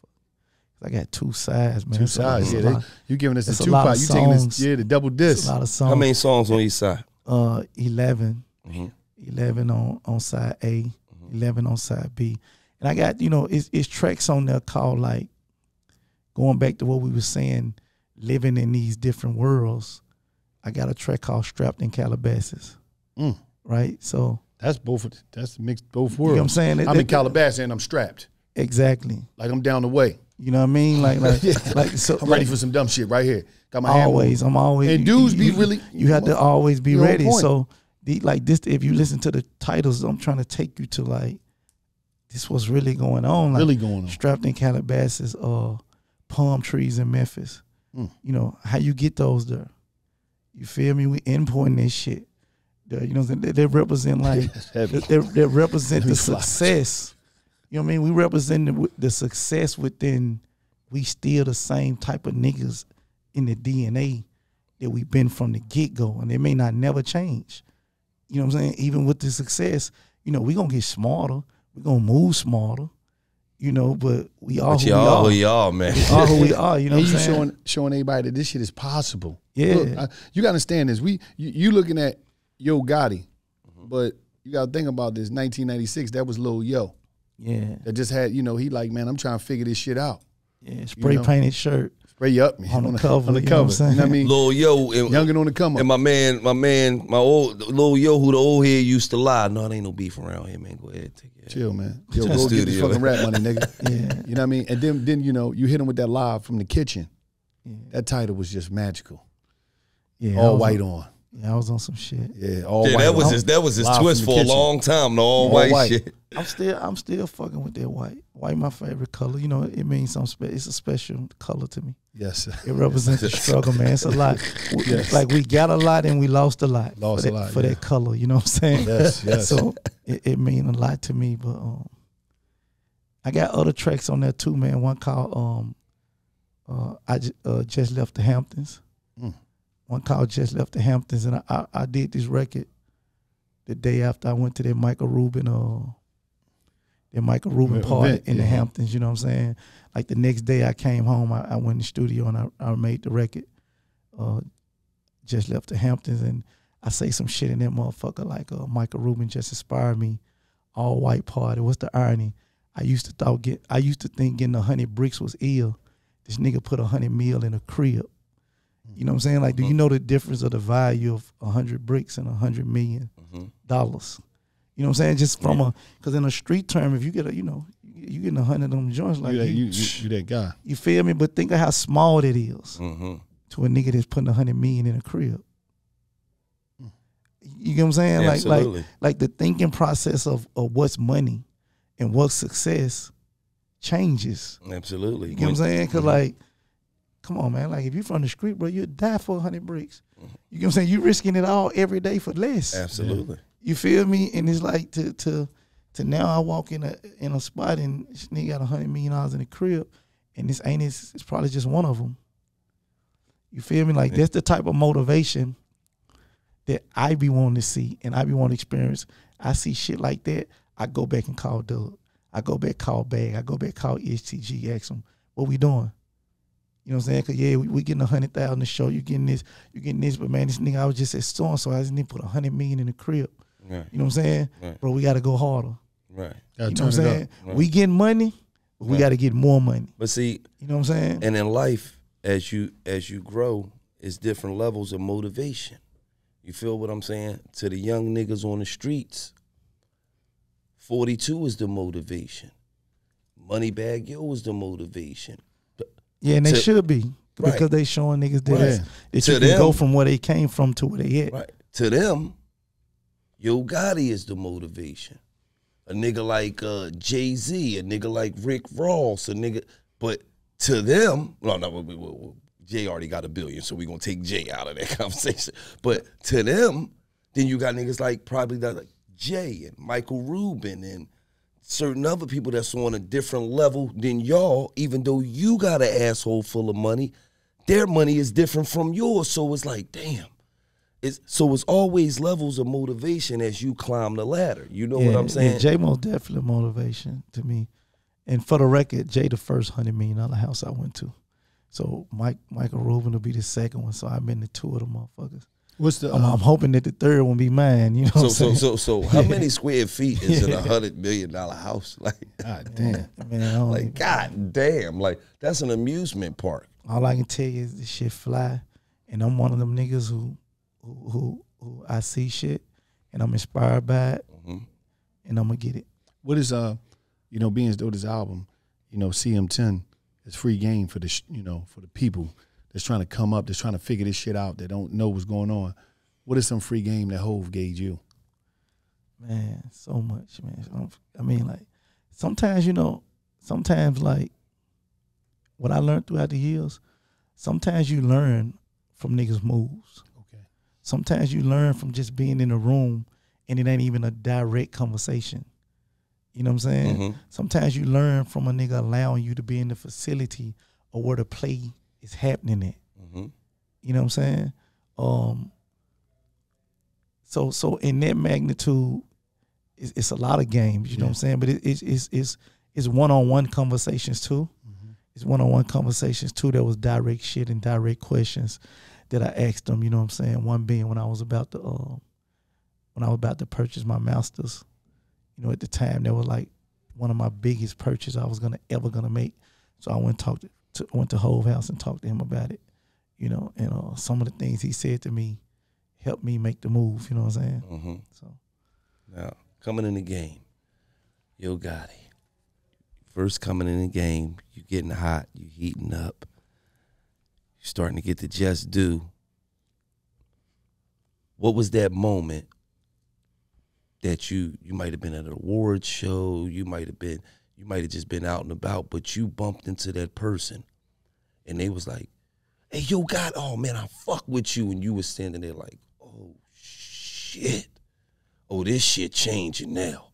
I got two sides, man. Two It's a- sides. Yeah, they, lot- you giving us the two lot part. of You taking this, yeah the double disc. a lot of songs. How many songs on each side? Uh, 11. hmm 11 on, on side A, 11 on side B. And I got, you know, it's, it's tracks on there called like, going back to what we were saying, living in these different worlds. I got a track called Strapped in Calabasas. Mm. Right? So, That's both. of- That's mixed both you know what I'm saying? It- I'm in it- Calabasas and I'm strapped. Exactly. Like I'm down the way. You know what I mean? Like, like, *laughs* like so. I'm ready like, for some dumb shit right here. Got my always. I'm always. And you- dudes you- be you- really- You have to always be ready. So, the, like this, if you listen to the titles, I'm trying to take you to like, this was really going on. Like, really going on. strapped in Calabasas, uh, palm trees in Memphis. Mm. You know how you get those there. You feel me? We importing this shit. The- you know, they, they represent like *laughs* they, they represent the success. You know what I mean? We represent the, the success within. We still the same type of niggas in the DNA that we've been from the get go, and it may not never change. You know what I'm saying? Even with the success, you know, we gonna get smarter. We gonna move smarter. You know, but we are But who y'all, who we are. y'all, man. We are who we are. You know and what you saying? showing showing everybody that this shit is possible. Yeah. Look, I, you got to understand this. We you, you looking at Yo Gotti, but you got to think about this. 1996, that was Lil Yo. Yeah, That just had you know he like man, I'm trying to figure this shit out. yeah. Spray know. painted shirt. Spray you up, man. On the cover, On the you know cover. what I'm You know what I mean? Lil Yo and, Youngin on the come up. and my man, my man, my old Lil Yo, who the old head used to lie. No, it ain't no beef around here, man. Go ahead, take it. Chill, man. Yo, To go the get this fucking rap money, nigga. *laughs* Yeah. You know what I mean? And then then you know you hit him with that live from the kitchen. Yeah. That title was just magical. Yeah, all white on, on. Yeah, I was on some shit. Yeah, all Yeah, white. that was on. his that was his twist the for a long time. The all, All white, white. shit. *laughs* I'm still I'm still fucking with that white. White my favorite color. You know, it means some spe- it's a special color to me. Yes. It represents the *laughs* struggle, man. It's a lot. *laughs* Yes. Like we got a lot and we lost a lot. Lost for a lot, for yeah. that color. You know what I'm saying? Yes, yes. So it, it mean a lot to me. But um, I got other tracks on there too, man. One called um, uh, I j- uh, just left the Hamptons. Mm. One called just left the Hamptons, and I, I I did this record the day after I went to that Michael Rubin uh that Michael Rubin Event, party in the. Hamptons. You know what I'm saying? Like the next day I came home, I, I went in the studio and I, I made the record. Uh, just left the Hamptons and I say some shit in that motherfucker like uh, Michael Rubin just inspired me. All white party. What's the irony? I used to thought get I used to think getting a hundred bricks was ill. This nigga put a hundred mil in a crib. You know what I'm saying? Like, do you know the difference of the value of a hundred bricks and a hundred million dollars? You know what I'm saying? Just from a because in a street term, if you get a you know you you getting a hundred of them joints like you, you, that, you, you, you, you that guy. feel me? But think of how small that is Mm-hmm. to a nigga that's putting a hundred million in a crib. You get what I'm saying? Like Absolutely. like like the thinking process of, of what's money and what's success changes. Absolutely. You get what I'm saying? Mm-hmm. Cause like, come on, man. Like if you from the street, bro, you'd die for a hundred bricks. You know what I'm saying? You risking it all every day for less. Absolutely. You feel me? And it's like to to to now I walk in a in a spot and this nigga got a hundred million dollars in the crib, and this ain't his, it's probably just one of them. You feel me? Like that's the type of motivation that I be wanting to see and I be wanting to experience. I see shit like that. I go back and call Dugg. I go back call Bag. I go back call STG. Ask them what we doing. You know what I'm saying? Cause yeah, we, we getting a hundred thousand a show. You getting this, you getting this, but man, this nigga I was just at store, so I just need to put a hundred million in the crib. Right. You know what I'm saying? Right. Bro, we gotta go harder. Right. Gotta You know what I'm saying? up. We getting money, but we gotta get more money. But see, You know what I'm saying? and in life, as you as you grow, it's different levels of motivation. You feel what I'm saying? To the young niggas on the streets, 42 is the motivation. Moneybagg Yo is the motivation. Yeah, and they to- should be. Right. Because they showing niggas that, Right. that To you can go from where they came from to where they at. Right. To them, Yo Gotti is the motivation. A nigga like uh, Jay Z, a nigga like Rick Ross, a nigga. But to them, no, no, we, we, we, Jay already got a billion, so we gonna take Jay out of that *laughs* conversation. But to them, then you got niggas like probably that like Jay and Michael Rubin and certain other people that's on a different level than y'all. Even though you got an asshole full of money, their money is different from yours. So it's like, damn. It's, so it's always levels of motivation as you climb the ladder. You know what I'm saying? Yeah, Jay most definitely motivation to me. And for the record, Jay the first hundred million dollar house I went to. So Mike Michael Rubin will be the second one. So I've been to two of the motherfuckers. What's the? I'm, Um, I'm hoping that the third one be mine. You know what so I'm so saying? so so how many *laughs* square feet is in a hundred million dollar house? *laughs* Like God damn. Man, I don't like even- god damn, like that's an amusement park. all I can tell you is this shit fly, and I'm one of them niggas who, who, who, who I see shit, and I'm inspired by it, Mhm. and I'm gonna get it. What is uh, you know, being as though this album, you know, CM10 is free game for the sh- you know for the people that's trying to come up, that's trying to figure this shit out, that don't know what's going on. What is some free game that Hove gave you? Man, so much, man. I'm- mean, like, sometimes you know, sometimes like, what I learned throughout the years, sometimes you learn from niggas' moves. Okay. Sometimes you learn from just being in a room and it ain't even a direct conversation. You know what I'm saying? Mhm. Sometimes you learn from a nigga allowing you to be in the facility or where to play is happening at. Mhm. You know what I'm saying? Um so so in that magnitude, it's, it's a lot of games, you know what I'm saying? But it, it's it's it's it's one on one conversations too. It's one on one conversations too. There was direct shit and direct questions that I asked them, you know what I'm saying? One being when I was about to um when I was about to purchase my masters, you know, at the time that was like one of my biggest purchases I was gonna ever gonna make. So I went and talked to, went to Hove House and talked to him about it, you know, and uh, some of the things he said to me helped me make the move. You know what I'm saying? Mhm. So Now, coming in the game, Yo Gotti. First coming in the game, you getting hot, you heating up. You starting to get the just due. What was that moment that you you might have been at an awards show, you might have been you might have just been out and about, but you bumped into that person and they was like, Hey, yo, God, oh man, I fuck with you. And you was standing there like, oh shit oh, this shit changing now.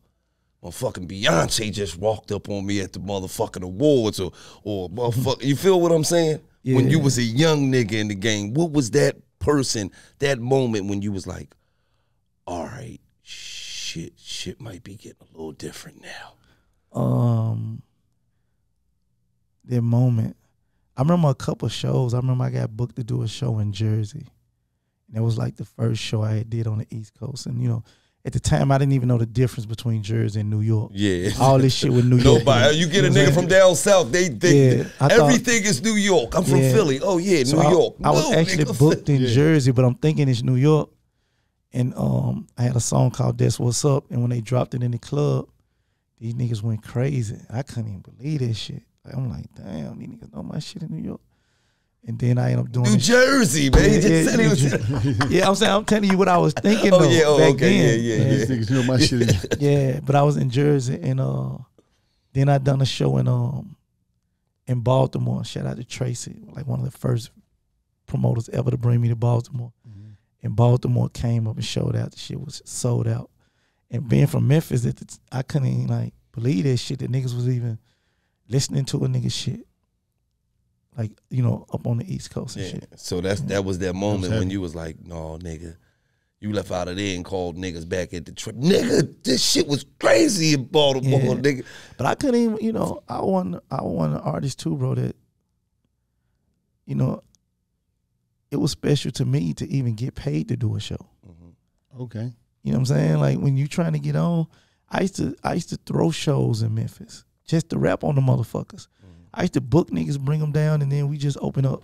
Motherfucking Beyonce just walked up on me at the motherfucking awards or or motherfucker. You feel what I'm saying? When you was a young nigga in the game, what was that person, that moment when you was like, all right, shit, shit might be getting a little different now. Um that moment. I remember a couple shows. I remember I got booked to do a show in Jersey. And it was like the first show I did on the East Coast. And you know, at the time I didn't even know the difference between Jersey and New York. Yeah. All this shit with New *laughs* York. Nobody, you get a know what I'm nigga from down south, they think Yeah, I thought- everything is New York. I'm from Yeah. Philly. Oh yeah, So New I- York. I, was No, actually nigga. booked in *laughs* Jersey, but I'm thinking it's New York. And um, I had a song called "That's What's Up," and when they dropped it in the club, these niggas went crazy. I couldn't even believe this shit. I'm like, damn, these niggas know my shit in New York. And then I end up doing New Jersey, man. He Yeah, just yeah, said he New was. *laughs* Yeah, I'm saying I'm telling you what I was thinking. Oh though, yeah, oh back okay, then. yeah, yeah, yeah. These niggas know my shit. Yeah, but I was in Jersey and uh then I done a show in um in Baltimore. Shout out to Tracy, like one of the first promoters ever to bring me to Baltimore. And Baltimore came up and showed out. The shit was sold out. And being from Memphis, at the t- I couldn't even like believe that shit that niggas was even listening to a nigga shit. Like, you know, up on the East Coast and Yeah. shit. So that's that was that moment when heavy. you was like, no, nigga. You left out of there and called niggas back at the trip. Nigga, this shit was crazy in Baltimore, Yeah. nigga. But I couldn't even, you know, I want I want an artist too, bro, that you know, it was special to me to even get paid to do a show. Mm-hmm. Okay. You know what I'm saying? Like when you trying to get on, I used to I used to throw shows in Memphis just to rap on the motherfuckers. I used to book niggas, bring them down, and then we just open up.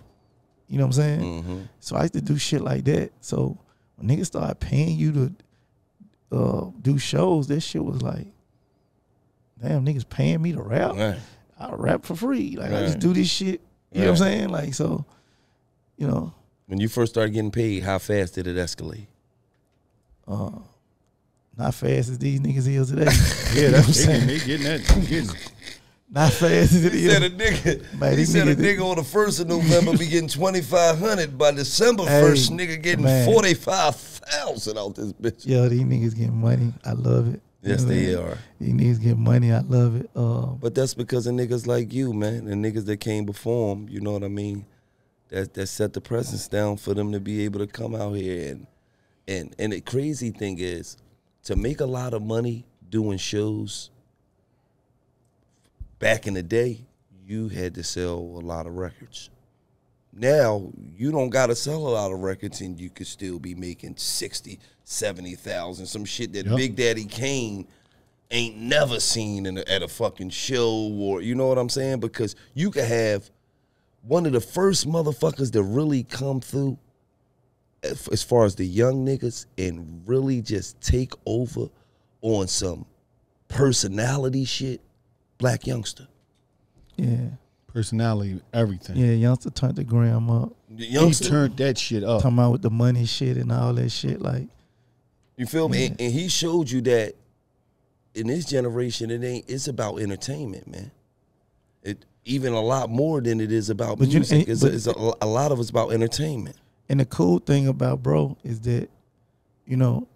You know what I'm saying? Mm-hmm. So I used to do shit like that. So when niggas started paying you to uh, do shows, that shit was like, damn, niggas paying me to rap. Right. I rap for free. Like I just do this shit. You know what I'm saying? Like so, you know, When you first started getting paid, how fast did it escalate? Not fast as these niggas is today. Yeah, *laughs* You know what I'm saying? they getting that. they Getting, Not fast as it He said a nigga. Man, he these said a nigga on the first of November be getting twenty five hundred. By December Hey, first, nigga getting forty five thousand out this bitch. Yo, these niggas getting money. I love it. You Yes, know they I'm are. These niggas get money. I love it. Um, But that's because of niggas like you, man, and niggas that came before them. You know what I mean? That that set the presence down for them to be able to come out here and and and the crazy thing is to make a lot of money doing shows. Back in the day, you had to sell a lot of records. Now you don't gotta sell a lot of records and you could still be making 60, 70,000, some shit that Yep. Big Daddy Kane ain't never seen in a, at a fucking show or you know what I'm saying? Because you could have one of the first motherfuckers to really come through as as far as the young niggas and really just take over on some personality shit, Blac Youngsta. yeah, personality, everything. yeah. Youngsta turned the gram up. The He turned that shit up. Talking out with the money shit and all that shit. Like, you feel me? And, and he showed you that in this generation, it ain't. It's about entertainment, man. It even a lot more than it is about But you- music. and- it's, but- it's a, a lot of it's about entertainment. And the cool thing about bro is that, you know,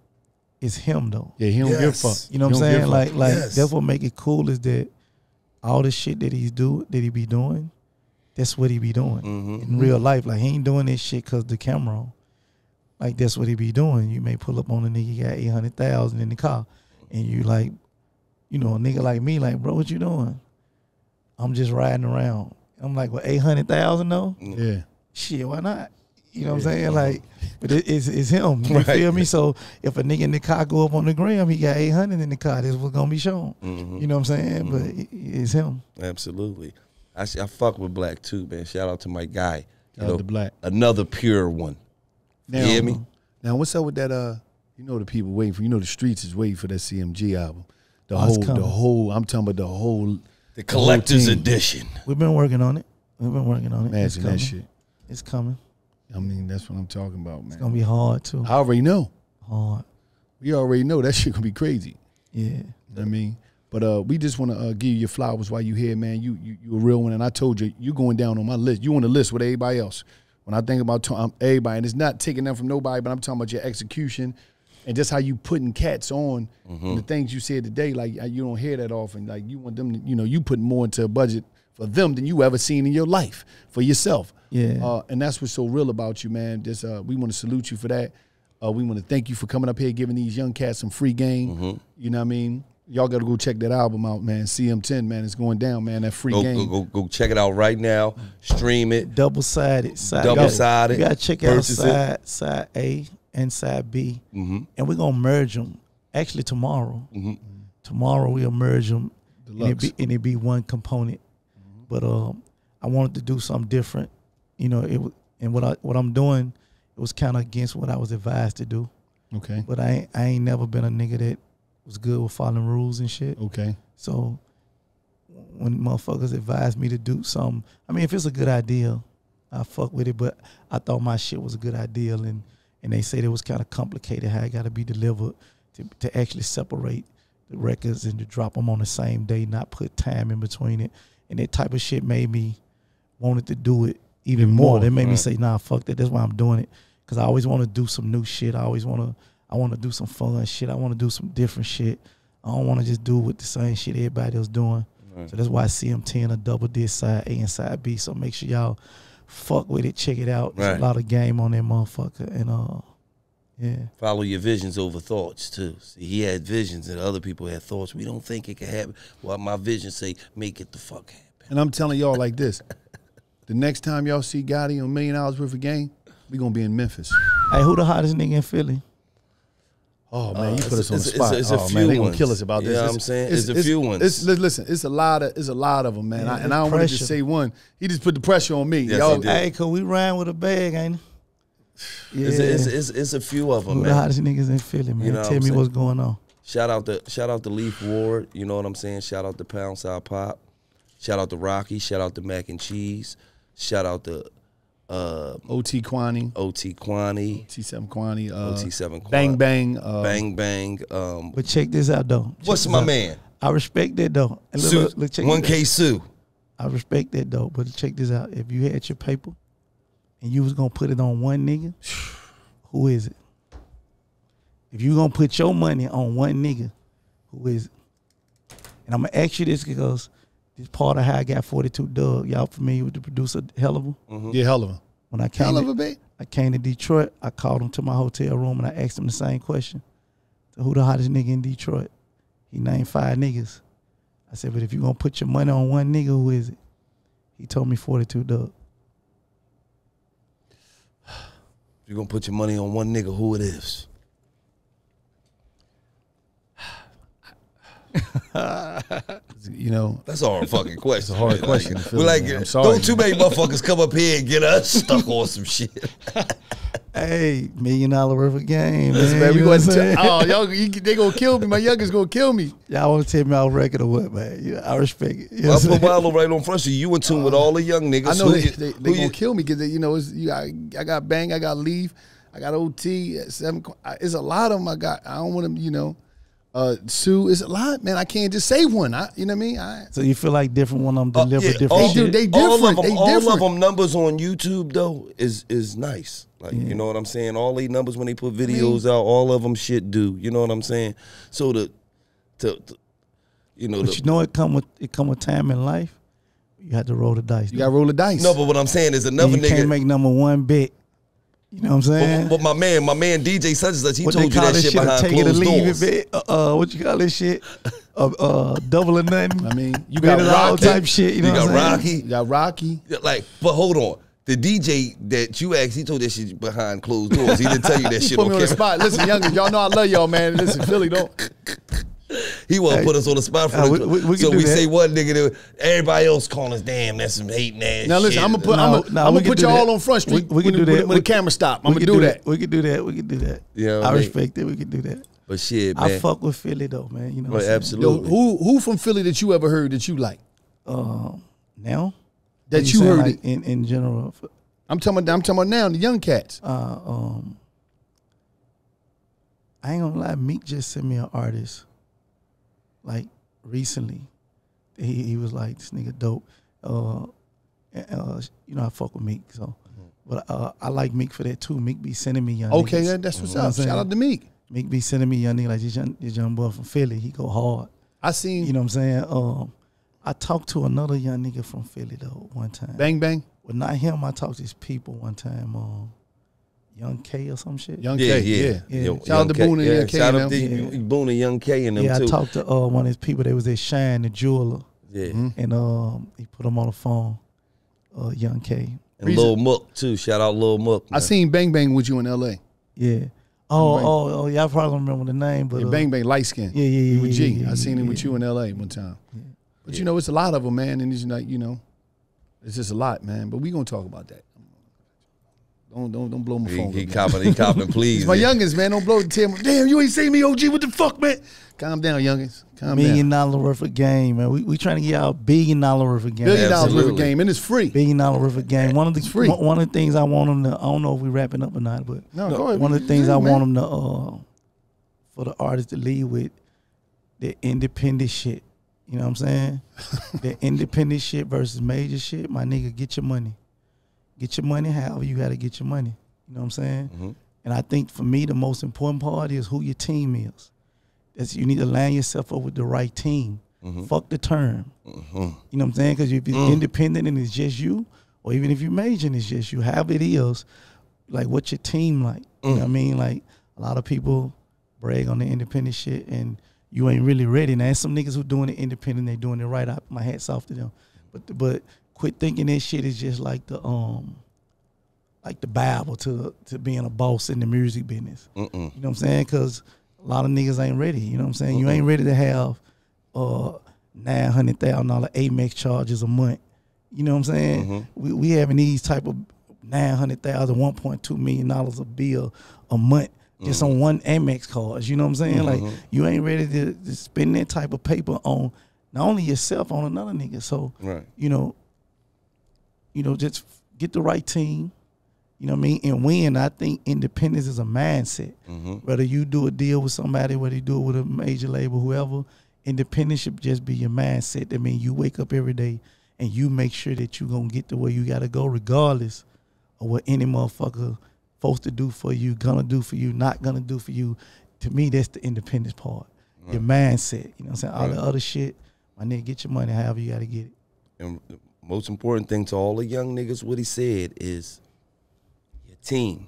it's him though. Yeah, he don't give a fuck. You know what I'm saying? Like, like Yes. that's what make it cool is that all the shit that he's do that he be doing, that's what he be doing Mhm. in real life. Like he ain't doing this shit cause the camera on. Like that's what he be doing. You may pull up on a nigga got eight hundred thousand in the car, and you like, you know, a nigga like me, like bro, what you doing? I'm just riding around. I'm like, well, eight hundred thousand though. yeah. Shit, why not? You know what I'm saying? Like, but it, it's it's him. You Right. feel me? So if a nigga in the car go up on the gram, he got 800 in the car. That's what's gonna be shown. Mhm. You know what I'm saying? But it, it's him. Absolutely. I, I fuck with Blac too, man. Shout out to my guy. You know, to Blac. Another pure one. Now, You hear me? Now, what's up with that? Uh, you know the people waiting for. You know the streets is waiting for that CMG album. The Oh, whole, the whole. I'm talking about the whole. The collector's team. edition. We've been working on it. We've been working on it. it's Imagine coming. that shit. It's coming. I mean, that's what I'm talking about, man. It's gonna be hard too. I already know. Hard. We already know that shit gonna be crazy. Yeah. You know what I mean, but uh, we just want to uh, give you your flowers while you here, man. You you you a real one, and I told you you going down on my list. You on the list with everybody else. When I think about to- um, everybody, and it's not taking them from nobody, but I'm talking about your execution and just how you putting cats on and the things you said today. Like uh, you don't hear that often. Like you want them, to, you know, you put more into a budget for them than you ever seen in your life for yourself. Yeah. Uh, and that's what's so real about you, man. Just uh, we want to salute you for that. Uh, we want to thank you for coming up here, giving these young cats some free game. You know what I mean? Y'all got to go check that album out, man. CM10, man, it's going down, man. That free Go, game. go, go, go check it out right now. Stream it. Double sided. Side, Double-sided. You gotta check out Purchase it. side side A and side B, Mm-hmm. and we're gonna merge them. Actually, tomorrow. Tomorrow we'll merge them, and it Deluxe. be and it be one component. But um, I wanted to do something different. You know, it and what I what I'm doing, it was kind of against what I was advised to do. Okay. But I ain't, I ain't never been a nigga that was good with following rules and shit. Okay. So when motherfuckers advise me to do something, I mean, if it's a good idea, I fuck with it. But I thought my shit was a good idea, and and they said it was kind of complicated how it got to be delivered to to actually separate the records and to drop them on the same day, not put time in between it. And that type of shit made me wanted to do it even Even more. more, That made me say, nah, fuck that. That's why I'm doing it. Cause I always want to do some new shit. I always want to. I want to do some fun shit. I want to do some different shit. I don't want to just do with the same shit everybody else doing. So that's why CM10 a double disc side A and side B. So make sure y'all fuck with it, check it out. There's Right. a lot of game on that motherfucker. And uh yeah. Follow your visions over thoughts too. See, he had visions and other people had thoughts. We don't think it can happen. Well, my vision say, make it the fuck happen. And I'm telling y'all like this. *laughs* the next time y'all see Gotti on Million Dollaz Worth of Game, we gonna be in Memphis. Hey, who the hottest nigga in Philly? Oh man, you Uh, put us on the spot. it's a- it's a oh few man, they gonna ones. kill us about You this. know what It's- I'm saying? It's, It's a few ones. It's, listen, it's a lot of, it's a lot of them, man. Yeah, I, and I don't want to just say one. He just put the pressure on me. Yes, y'all, he did. Hey, cause we ran with a bag, ain't it? *sighs* Yeah. It's, it's, it's, it's a few of them, who the hottest niggas in Philly, man? You know Tell I'm me what's going on. Shout out to shout out to Leaf Ward. You know what I'm saying? Shout out to Pound Side Pop. Shout out to Rocky. Shout out to Mac and Cheese. Shout out to uh, OT Quanny, OT Quanny. T7 Quanny, uh, OT7 Quanny. Bang Bang, uh, Bang Bang. Um, But check this out though. Check what's my out. man? I respect that though. And look, Sue. look, look, check One this. K Sue. I respect that though. But check this out. If you had your paper and you was gonna put it on one nigga, *sighs* who is it? If you gonna put your money on one nigga, who is it? And I'm gonna ask you this because this part of how I got 42 Dugg. Y'all familiar with the producer Helluva? Mm-hmm. yeah, hell of a, When I came hell to- of a bait. I came to Detroit. I called him to my hotel room and I asked him the same question. So who the hottest nigga in Detroit? He named five niggas. I said, but if you gonna put your money on one nigga, who is it? He told me 42 Dugg. You're gonna put your money on one nigga, who it is. *laughs* *laughs* You know, That's a hard fucking *laughs* question. a hard man. question Like, we're like, in. I'm sorry, don't too many motherfuckers come up here and get us *laughs* stuck on some shit. Hey, million dollar worth of game, man. man, we You know going what I'm to. Oh, y'all, you, they gonna kill me. My youngest gonna kill me. Y'all want to take me off record or what, man? Yeah, I respect it. You know I I'm put saying? Wallo right on front of you. You in tune with uh, all the young niggas. I know who they, you- they, who they gonna you- kill me because you know it's, you got, I got bang, I got leave, I got OT. at Seven, I- it's a lot of them. I got. I don't want to, you know, uh, Sue. is a lot, man. I can't just say one. I, you know what I mean? I, So you feel like different one of them Uh, yeah, different all, shit? They do- they all of them, They all different. of them numbers on YouTube though is is nice. Like you know what I'm saying. All these numbers when they put videos out, all of them shit do. You know what I'm saying. So the, to, to you know, but the, you know it come with it come with time in life. You have to roll the dice. you got to roll the dice. no, but what I'm saying is And another you nigga. can't make number one bet. You know what I'm saying? but, but my man, my man DJ such and such, he what told they you call that shit shit? Behind take it or closed leave doors. it bet. Uh, uh, what you call this shit? Uh, uh, double or nothing. I mean, you got it all Rocky. type shit. You know you what got I'm? Rocky. You got Rocky. Yeah, Like, but hold on. The DJ that you asked, he told that shit behind closed doors. He didn't tell you that *laughs* He shit put on me on the spot. Listen, youngest, y'all know I love y'all, man. Listen, Philly don't. *laughs* He won't put us on the spot for uh, the, we- we- we so we that. say one nigga, everybody else calling us, damn, that's some hating ass Now listen, shit. I'm gonna put. No, I'm gonna, we I'm gonna put y'all that. on front street We- we can when, do that. when We- the camera stop. I'm gonna do that. We can do that. We can do that. Yeah, I respect it. We can do that. But shit, I fuck with Philly though, man. You know, Right, what I'm saying? Yo, absolutely. who who from Philly that you ever heard that you like? Um, now That What you heard like, it. in in general. I'm talking. About, I'm talking about now the young cats. Uh, um, I ain't gonna lie. Meek just sent me an artist, like recently. He he was like this nigga dope. Uh, uh, you know I fuck with Meek, so. But uh, I like Meek for that too. Meek be sending me young. Okay, niggas. that's what's You know up. what Shout out to Meek. Meek be sending me young nigga like this young, this young boy from Philly. He go hard. I seen You know what I'm saying? Um, I talked to another young nigga from Philly though one time. Bang Bang, Well, not him. I talked to his people one time. Um, Young K or some shit. Young yeah, K. yeah, Yeah. Yeah. Shout out to K. Boone and yeah, Young K Shout out them. to Boone and Young K and them yeah, too. I talked to uh, one of his people. They was at Shine, the jeweler, yeah, and um, he put him on the phone. Uh, Young K. and Reason- Lil Mook too. Shout out Lil Mook. I seen Bang Bang with you in L.A. Yeah. Oh, Bang. oh, oh, y'all probably don't remember the name, but Yeah, uh, Bang Bang light skin. Yeah, yeah, He yeah, with yeah, G. yeah, I seen him with you in L.A. one time. But you know, it's a lot of them, man, and it's like you know, it's just a lot, man. But we gonna talk about that. Don't don't don't blow my He, phone. he up, copping, he copping, *laughs* please. My yeah. youngest, man. Don't blow the tell Damn, you ain't say me, OG. What the fuck, man? Calm down, youngest. Calm million down. dollar worth of game, man. We we trying to get y'all billion dollar worth of game. Billion dollars worth of game, and it's free. Billion dollar worth of game. One of the It's free. One, one of the things I want them to. I don't know if we wrapping up or not, but No, go ahead. one of the things Yeah, I man. want them to uh for the artists to lead with the independent shit. You know what I'm saying? *laughs* the independent shit versus major shit. My nigga, get your money. Get your money however you got to get your money. You know what I'm saying? Mhm. And I think for me, the most important part is who your team is. That's you need to line yourself up with the right team. Mm-hmm. Fuck the term. Mm-hmm. You know what I'm saying? Because if it's mm. independent and it's just you, or even if you major and it's just you, however it is, like what's your team like? You know what I mm. mean? Like a lot of people brag on the independent shit and you ain't really ready. Now there's some niggas who doing it independent, they doing it right. I, my hats off to them. But but quit thinking that shit is just like the um like the Bible to to being a boss in the music business. Mm-mm. You know what I'm saying? Because a lot of niggas ain't ready. You know what I'm saying? You ain't ready to have uh nine hundred thousand dollar Amex charges a month. You know what I'm saying? Mm-hmm. We we having these type of nine hundred thousand, one point two million dollars a bill a month just Mm-hmm. on one Amex cards. You know what I'm saying? Like you ain't ready to, to spend that type of paper on not only yourself on another nigga. So Right. you know, you know, just get the right team. You know what I mean? And win, I think independence is a mindset. Mm-hmm. Whether you do a deal with somebody, whether you do it with a major label, whoever, independence should just be your mindset. That means you wake up every day and you make sure that you're gonna get to where you gotta go, regardless of what any motherfucker supposed to do for you, gonna do for you, not gonna do for you. To me, that's the independence part. Your mindset. You know what I'm saying? All the other shit, my nigga, get your money however you gotta get it. And most important thing to all the young niggas, what he said is your team.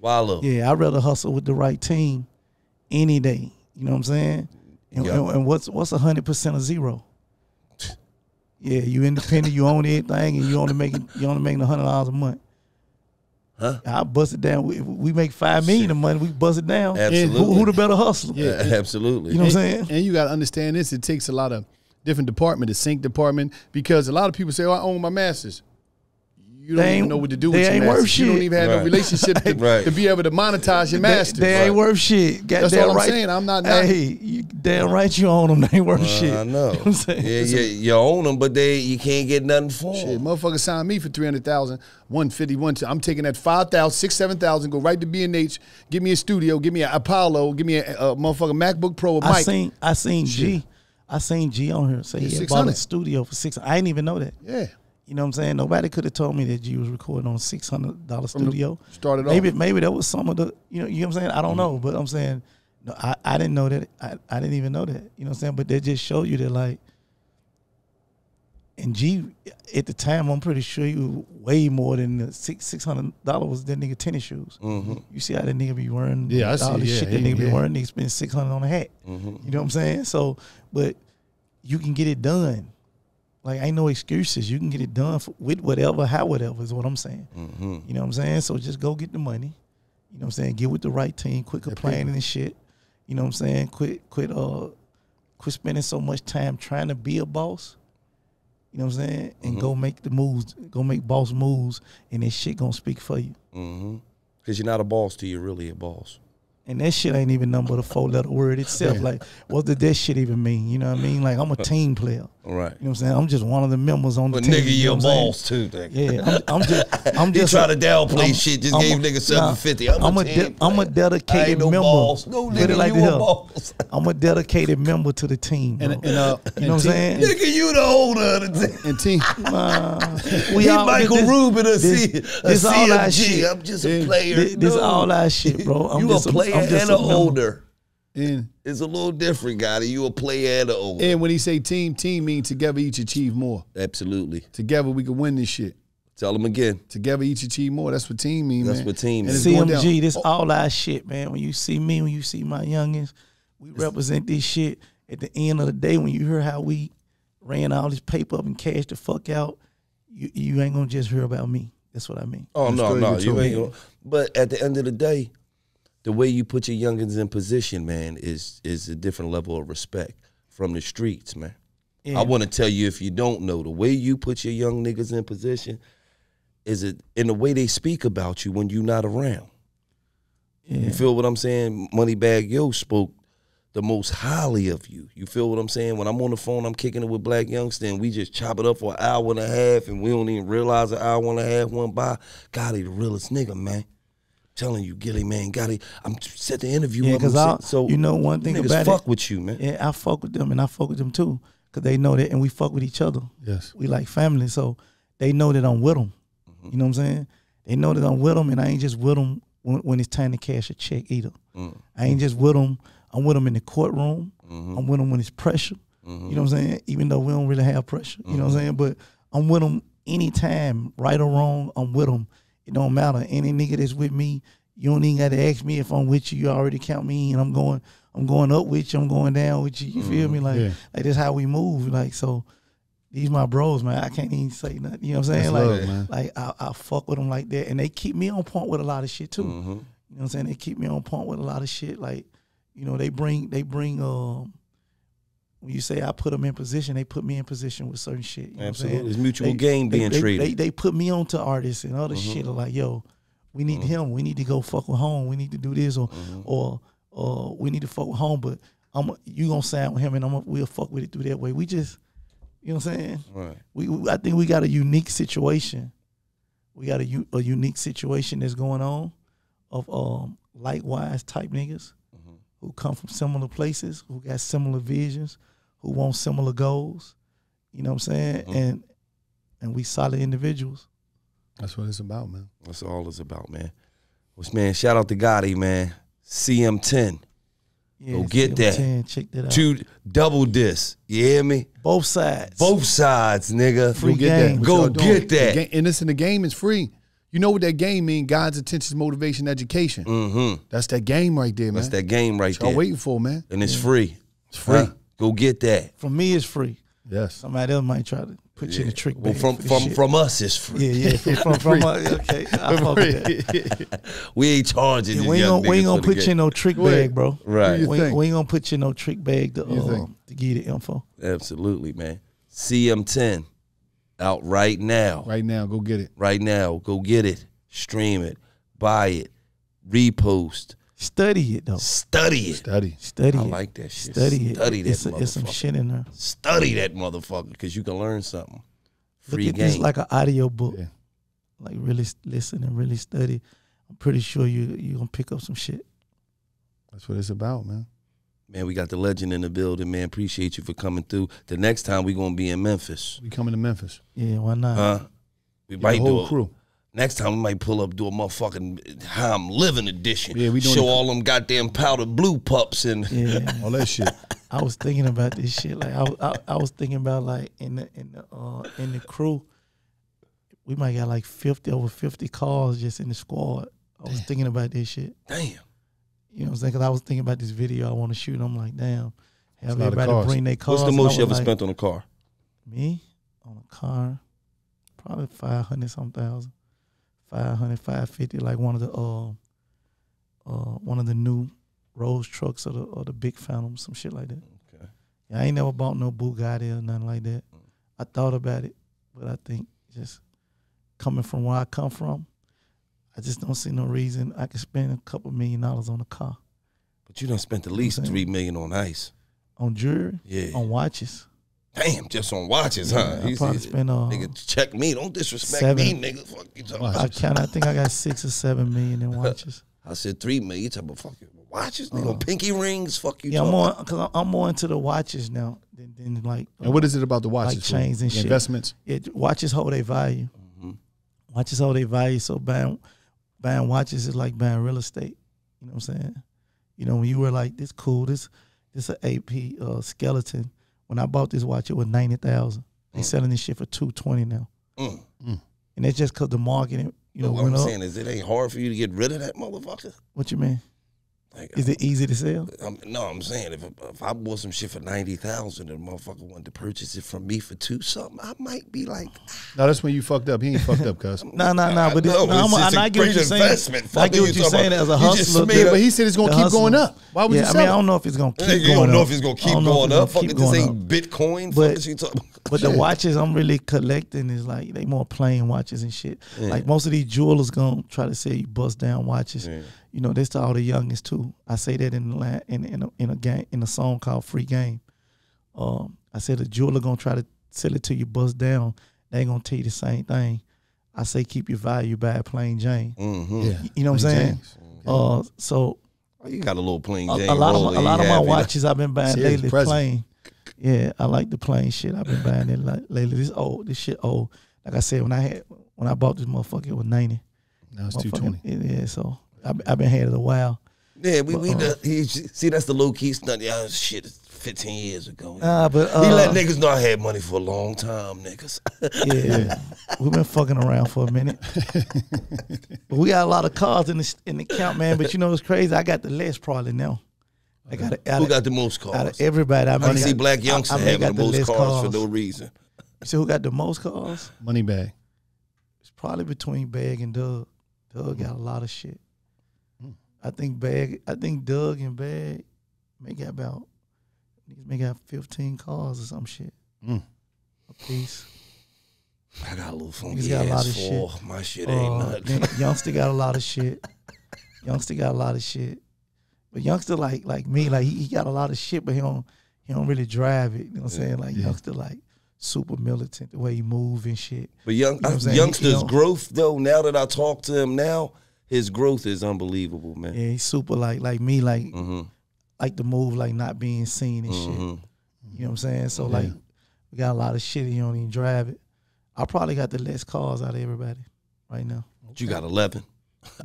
Wallo. Yeah, I'd rather hustle with the right team any day. You know what I'm saying? And, Yeah. and, and what's what's hundred percent of zero? *laughs* Yeah, you independent, you own everything, and you only making you only making hundred dollars a month. Huh? I bust it down. We, we make five million a month. We bust it down. Absolutely. Who, who the better hustler? Yeah, *laughs* absolutely. You know what I'm saying? and you got to understand this. It takes a lot of different department, the sync department, because a lot of people say, "Oh, I own my masters." You don't They even know what to do they with your ain't worth masters. You don't even have no Right. relationship to, *laughs* Right. to be able to monetize your masters. they ain't Right. worth shit. Got That's damn all I'm right. saying. I'm not Hey, you damn right you own them. *laughs* They ain't worth shit. I know. *laughs* You know what I'm saying? Yeah, yeah, you own them, but they you can't get nothing for Shit, them. motherfucker signed me for 300,000, 151. I'm taking that 5,000, 6, 7,000, go right to B&H, give me a studio, give me an Apollo, give me a, a motherfucking MacBook Pro, a I mic. seen I seen G. I seen G on here say he bought a studio for six. I didn't even know that. yeah. You know what I'm saying? Nobody could have told me that G was recording on six hundred dollar studio. started off. maybe maybe that was some of the you know you know what I'm saying. I don't know, but I'm saying no, I, I didn't know that. I, I didn't even know that. You know what I'm saying? But they just show you that like. And G, at the time, I'm pretty sure you way more than the six six hundred dollars was that nigga tennis shoes. Mm-hmm. You see how that nigga be wearing Yeah, I all see, this yeah, shit that yeah, nigga be yeah. wearing. Nigga spend six hundred on a hat. Mm-hmm. You know what I'm saying? So, but you can get it done. Like ain't no excuses. You can get it done for, with whatever, how whatever is what I'm saying. Mm-hmm. You know what I'm saying? So just go get the money. You know what I'm saying? Get with the right team. Quit complaining and shit. You know what I'm saying? Quit quit uh quit spending so much time trying to be a boss. You know what I'm saying? And go make the moves. Go make boss moves, and that shit gonna speak for you. Mm-hmm. Because you're not a boss till you're really a boss. And that shit ain't even nothing but a four letter word itself. Like, what did that shit even mean? You know what I mean? Like, I'm a team player. All right. You know what I'm saying? I'm just one of the members on the team. But nigga, you you're know a saying? boss too, nigga. Yeah, I'm, I'm just, *laughs* I'm He just try to downplay I'm- shit. Just I'm gave a- nigga nah, 750. I'm, I'm a, a team de- I'm a player. I dedicated ain't no member. boss. No, Put nigga, it like you a this. I'm a dedicated member to the team. Bro. And, *laughs* and, uh, you know what I'm saying? nigga, you the owner of the *laughs* team. And team, Uh, we He all- Michael this- Rubin a, this- C, a this all our CMG. shit. I'm just a player. This, this all our shit, bro. I'm you a player I'm just and a an member. owner. and, It's a little different, guy. You a player and an owner. and when he say team, team means together each achieve more. Absolutely. Together we can win this shit. Tell them again. Together each achieve more. That's what team mean, That's man. what team And mean. it's going down. CMG, this all our shit, man. When you see me, when you see my youngins, we represent this shit. At the end of the day, when you hear how we ran all this paper up and cash the fuck out, you you ain't gonna just hear about me. That's what I mean. Oh no, Understood no, you you ain't. Gonna, but at the end of the day, the way you put your youngins in position, man, is is a different level of respect from the streets, man. Yeah. I want to tell you if you don't know, the way you put your young niggas in position is it in the way they speak about you when you're not around. You feel what I'm saying? Moneybagg Yo spoke the most highly of you. You feel what I'm saying? When I'm on the phone, I'm kicking it with Blac Youngsta, and we just chop it up for an hour and a half, and we don't even realize an hour and a half went by. God, he the realest nigga, man. Telling you, Gillie, man, got it. I'm set the interview Yeah, up. 'cause I'm I- so you know one thing niggas about fuck it- with you, man. Yeah, I fuck with them and I fuck with them too, cause they know that, and we fuck with each other. Yes. We like family, so they know that I'm with them. Mm-hmm. You know what I'm saying? They know that I'm with them, and I ain't just with them when, when it's time to cash a check either. Mm. I ain't just with them. I'm with them in the courtroom. Mm-hmm. I'm with them when it's pressure. You know what I'm saying? Even though we don't really have pressure. You know what I'm saying? But I'm with them anytime, right or wrong. I'm with them. It don't matter. Any nigga that's with me, you don't even got to ask me if I'm with you. You already count me in. I'm going. I'm going up with you. I'm going down with you. You feel me? Like Yeah. like that's how we move. Like so, these my bros, man. I can't even say nothing. You know what I'm saying? That's like, love, man. like I, I fuck with them like that, and they keep me on point with a lot of shit too. Mm-hmm. You know what I'm saying? They keep me on point with a lot of shit. Like, you know, they bring they bring um. When you say I put them in position, they put me in position with certain shit. You know Absolutely. What I'm It's mutual They- gain they- being they, traded. They, they put me on to artists and other mm-hmm. shit. Are like, yo, we need mm-hmm. him. We need to go fuck with home. We need to do this or mm-hmm. or or we need to fuck with home. But I'm you gonna sign with him and I'm gonna, we'll fuck with it through that way. We just, you know what I'm saying? Right. We, we- I think we got a unique situation. We got a, a unique situation that's going on of um likewise type niggas who come from similar places, who got similar visions, who want similar goals. You know what I'm saying? And and we solid individuals. That's what it's about, man. That's all it's about, man. Which man, shout out to Gotti, man. CM10. Yeah, Go get that. CM10, Check that out. Two double disc. You hear me? Both sides. Both sides, nigga. Free Go get game. that. What Go y'all doing? get that. The and listen, the game is free. You know what that game mean? God's attention, motivation, education. Mm-hmm. That's that game right there, man. That's that game right What y'all there. waiting for, man. And it's free. It's free. Huh? Go get that. For me, it's free. Yes. Somebody else might try to put you in a trick Well, bag from from shit. from us, it's free. Yeah, yeah. *laughs* From, from, from uh, okay, I fuck with that. *laughs* We ain't charging Yeah, we ain't gonna, we ain't gonna put you in no trick Wait. bag, bro. Right. We, ain't- we ain't gonna put you in no trick bag to you um, to give you the info. Absolutely, man. CM10 out right now. Right now, go get it. Right now. Go get it. Stream it. Buy it. Repost. Study it though. Study it. Study. Study I it. like that shit. Study it. Study that it's, a- it's some shit in there. Study that motherfucker because you can learn something. Free Look at game. this like an audio book. Yeah. Like really listen and really study. I'm pretty sure you you gonna pick up some shit. That's what it's about, man. man, we got the legend in the building, man. Appreciate you for coming through. The next time we gonna be in Memphis. We coming to Memphis. Yeah, why not? Huh? We The might do whole a, crew. Next time we might pull up, do a motherfucking how I'm living edition. Yeah, we doing show the- all them goddamn powdered blue pups and Yeah. All that *laughs* shit. I was thinking about this shit. Like I, was- I, I was thinking about like in the in the uh in the crew, we might got like fifty over fifty cars just in the squad. I was thinking about this shit. damn. You know what I'm saying? Cause I was thinking about this video I want to shoot. I'm like, damn, have a lot of everybody cars. bring their cars. What's the most you ever like, spent on a car? Me on a car, probably five hundred some thousand, 500, 550, like one of the uh, uh, one of the new Rolls trucks or the or the big Phantom, some shit like that. Okay. Yeah, I ain't never bought no Bugatti or nothing like that. I thought about it, but I think just coming from where I come from, I just don't see no reason I could spend a couple million dollars on a car, But you done spent at least saying? three million on ice. on jewelry, Yeah. on watches. Damn, just on watches, huh? I He's- probably he's- spent uh, nigga, check me. Don't disrespect seven- me, nigga. Fuck you talking about. I count. I think I got *laughs* six or seven million in watches. I said three million. You talking about fucking watches, nigga? pinky rings. Fuck you. Uh. Yeah, I'm talking more because I'm more into the watches now than, than like And what is it about the watches? Like for? chains and The shit. Investments. it, watches hold their value. Mm-hmm. Watches hold their value. So buying buying watches is like buying real estate. You know what I'm saying? You know when you were like this cool this this a AP uh, skeleton. When I bought this watch, it was ninety thousand. They selling this shit for two twenty now, Mm. and that's just cause the market, you know, what went I'm up. saying is, it ain't hard for you to get rid of that motherfucker. What you mean? Like, Is it easy to sell? I'm, no, I'm saying if if I bought some shit for ninety thousand and a motherfucker wanted to purchase it from me for two something, I might be like, ah. No, that's when you fucked up. He ain't fucked up, cuz. No, no, no. But this, No, no, it's I'm, just I, a I get what you're saying. investment. I Fuck get you what you're saying about. as a just hustler. made Yeah, but he said it's gonna keep hustler. going up. Why would yeah, you I sell mean, I don't know if it's gonna keep you going don't know up. if it's gonna I keep don't know if going it's up. gonna Fuck keep it, this going ain't up. Bitcoin. But- Fuck is you? But the watches I'm really collecting is like they more plain watches and shit. Like most of these jewelers gonna try to say you bust down watches. Yeah. You know, this to all the youngest too. I say that in the in in a, in a game in a song called Free Game. Um, I said a jeweler gonna try to sell it to you bust down. They ain't gonna tell you the same thing. I say keep your value by a plain Jane. Mm-hmm. Yeah. You know what I'm saying? James. Uh, so You got a little plain Jane a lot of my, a lot of my have, you know? watches I've been buying See, lately present. plain. Yeah, I like the plain shit. I've been buying it like lately. This old, this shit old. Like I said, when I had when I bought this motherfucker, it was ninety. Now it's two twenty. Yeah, so I've, I've been had it a while. Yeah, we, we Uh-uh. the, he, see that's the low key stunt. Yeah, shit, fifteen years ago. Nah, but uh, he let niggas know I had money for a long time, niggas. *laughs* Yeah, we've been fucking around for a minute. *laughs* but we got a lot of cars in the in the count, man. But you know what's crazy? I got the less probably now. I got it Who of, got the most out cars? of everybody. I, I mean, see got- black I- youngsters I mean, having got the most less cars, for no reason. See who got the most cars? Moneybagg. It's probably between Bagg and Dugg. Dugg got a lot of shit. I think Bagg. I think Dugg and Bagg may got about niggas may got fifteen cars or some shit. Mm. A piece. I got a little funky He's got a lot of four. shit. My shit ain't Uh, nothing. *laughs* Youngsta got a lot of shit. Youngsta got a lot of shit. But Youngsta like like me, like he, he got a lot of shit, but he don't he don't really drive it. You know what I'm saying? Like Yeah. Youngsta like super militant, the way he move and shit. But young know I'm saying? youngster's You know- growth though. Now that I talk to him now, his growth is unbelievable, man. Yeah, he's super like like me, like Mm-hmm. like the move, like not being seen and shit. Mm-hmm. You know what I'm saying? So Yeah. like we got a lot of shit and you don't even drive it. I probably got the less cars out of everybody right now. You got eleven.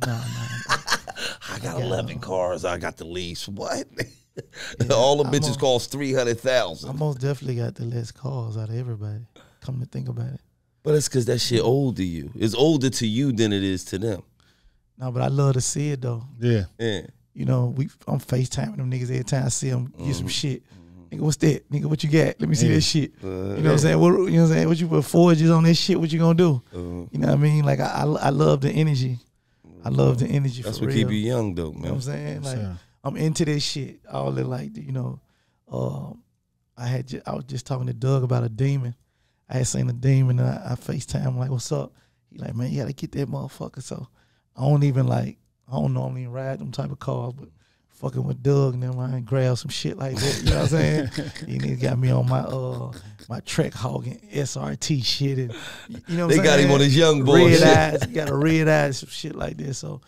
Nah, nah. *laughs* I got Yeah. eleven cars. I got the lease. What? *laughs* All the bitches a- cost three hundred I most definitely got the less cars out of everybody. Come to think about it. But it's because that shit old to you. It's older to you than it is to them. No, but I love to see it though. Yeah. Yeah. You know, we I'm FaceTiming them niggas every time I see them get Mm-hmm. some shit. Nigga, what's that? Nigga, what you got? Let me see Yeah. that shit. Uh, You know what I'm saying? What you know what I'm saying? What you put Forgis on this shit? What you gonna do? uh, You know what I mean? Like I I, I love the energy. I love the energy that's for what real. keep you young though, You know what man. I'm saying? Like sir. I'm into this shit. All the like, you know, um, I had ju- I was just talking to Dugg about a demon. I had seen a demon and I, I FaceTime like, what's up? He like, man, you gotta get that motherfucker. So I don't even like I don't normally ride them type of cars, but fucking with Dugg and them, I ain't grab some shit like that. You know what I'm saying? *laughs* he nigga got me on my uh my Trek hogging SRT shit and you know what They I'm got saying? him on his young boy red shit. eyes. He got a red eyes, some shit like this. So,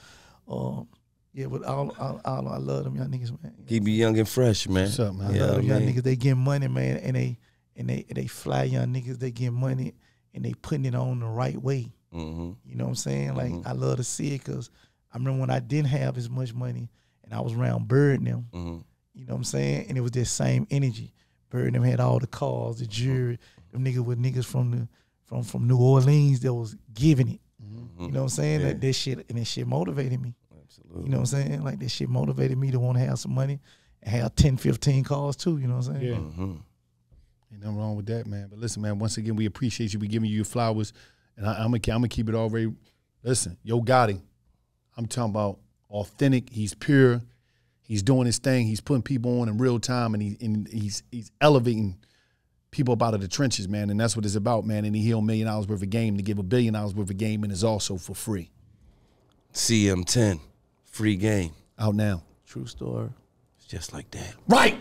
um, yeah, but all, all, all I love them young niggas, man. Keep you young and fresh, man. What's up, man? I Yeah, love them young man. niggas. They get money, man, and they and they and they fly young niggas. They get money and they putting it on the right way. Mm-hmm. You know what I'm saying? Like I love to see it because I remember when I didn't have as much money and I was around Bird them. Mm-hmm. You know what I'm saying? And it was that same energy. Bird them had all the cars, the jewelry. Them niggas were niggas from the from from New Orleans that was giving it. You know what I'm saying? That that shit and that shit motivated me. Absolutely. You know what I'm saying? Like that shit motivated me to want to have some money and have 10, 15 cars too. You know what I'm saying? Yeah. Mm-hmm. Ain't nothing wrong with that, man. But listen, man. Once again, we appreciate you. We giving you your flowers, and I, I'm gonna I'm gonna keep it all very. Listen, Yo Gotti, I'm talking about authentic. He's pure. He's doing his thing. He's putting people on in real time, and he and he's he's elevating people up out of the trenches, man. And that's what it's about, man. And he heal a million dollars worth of game to give a billion dollars worth of game, and is also for free CM10, free game. out now. True story. It's just like that. Right.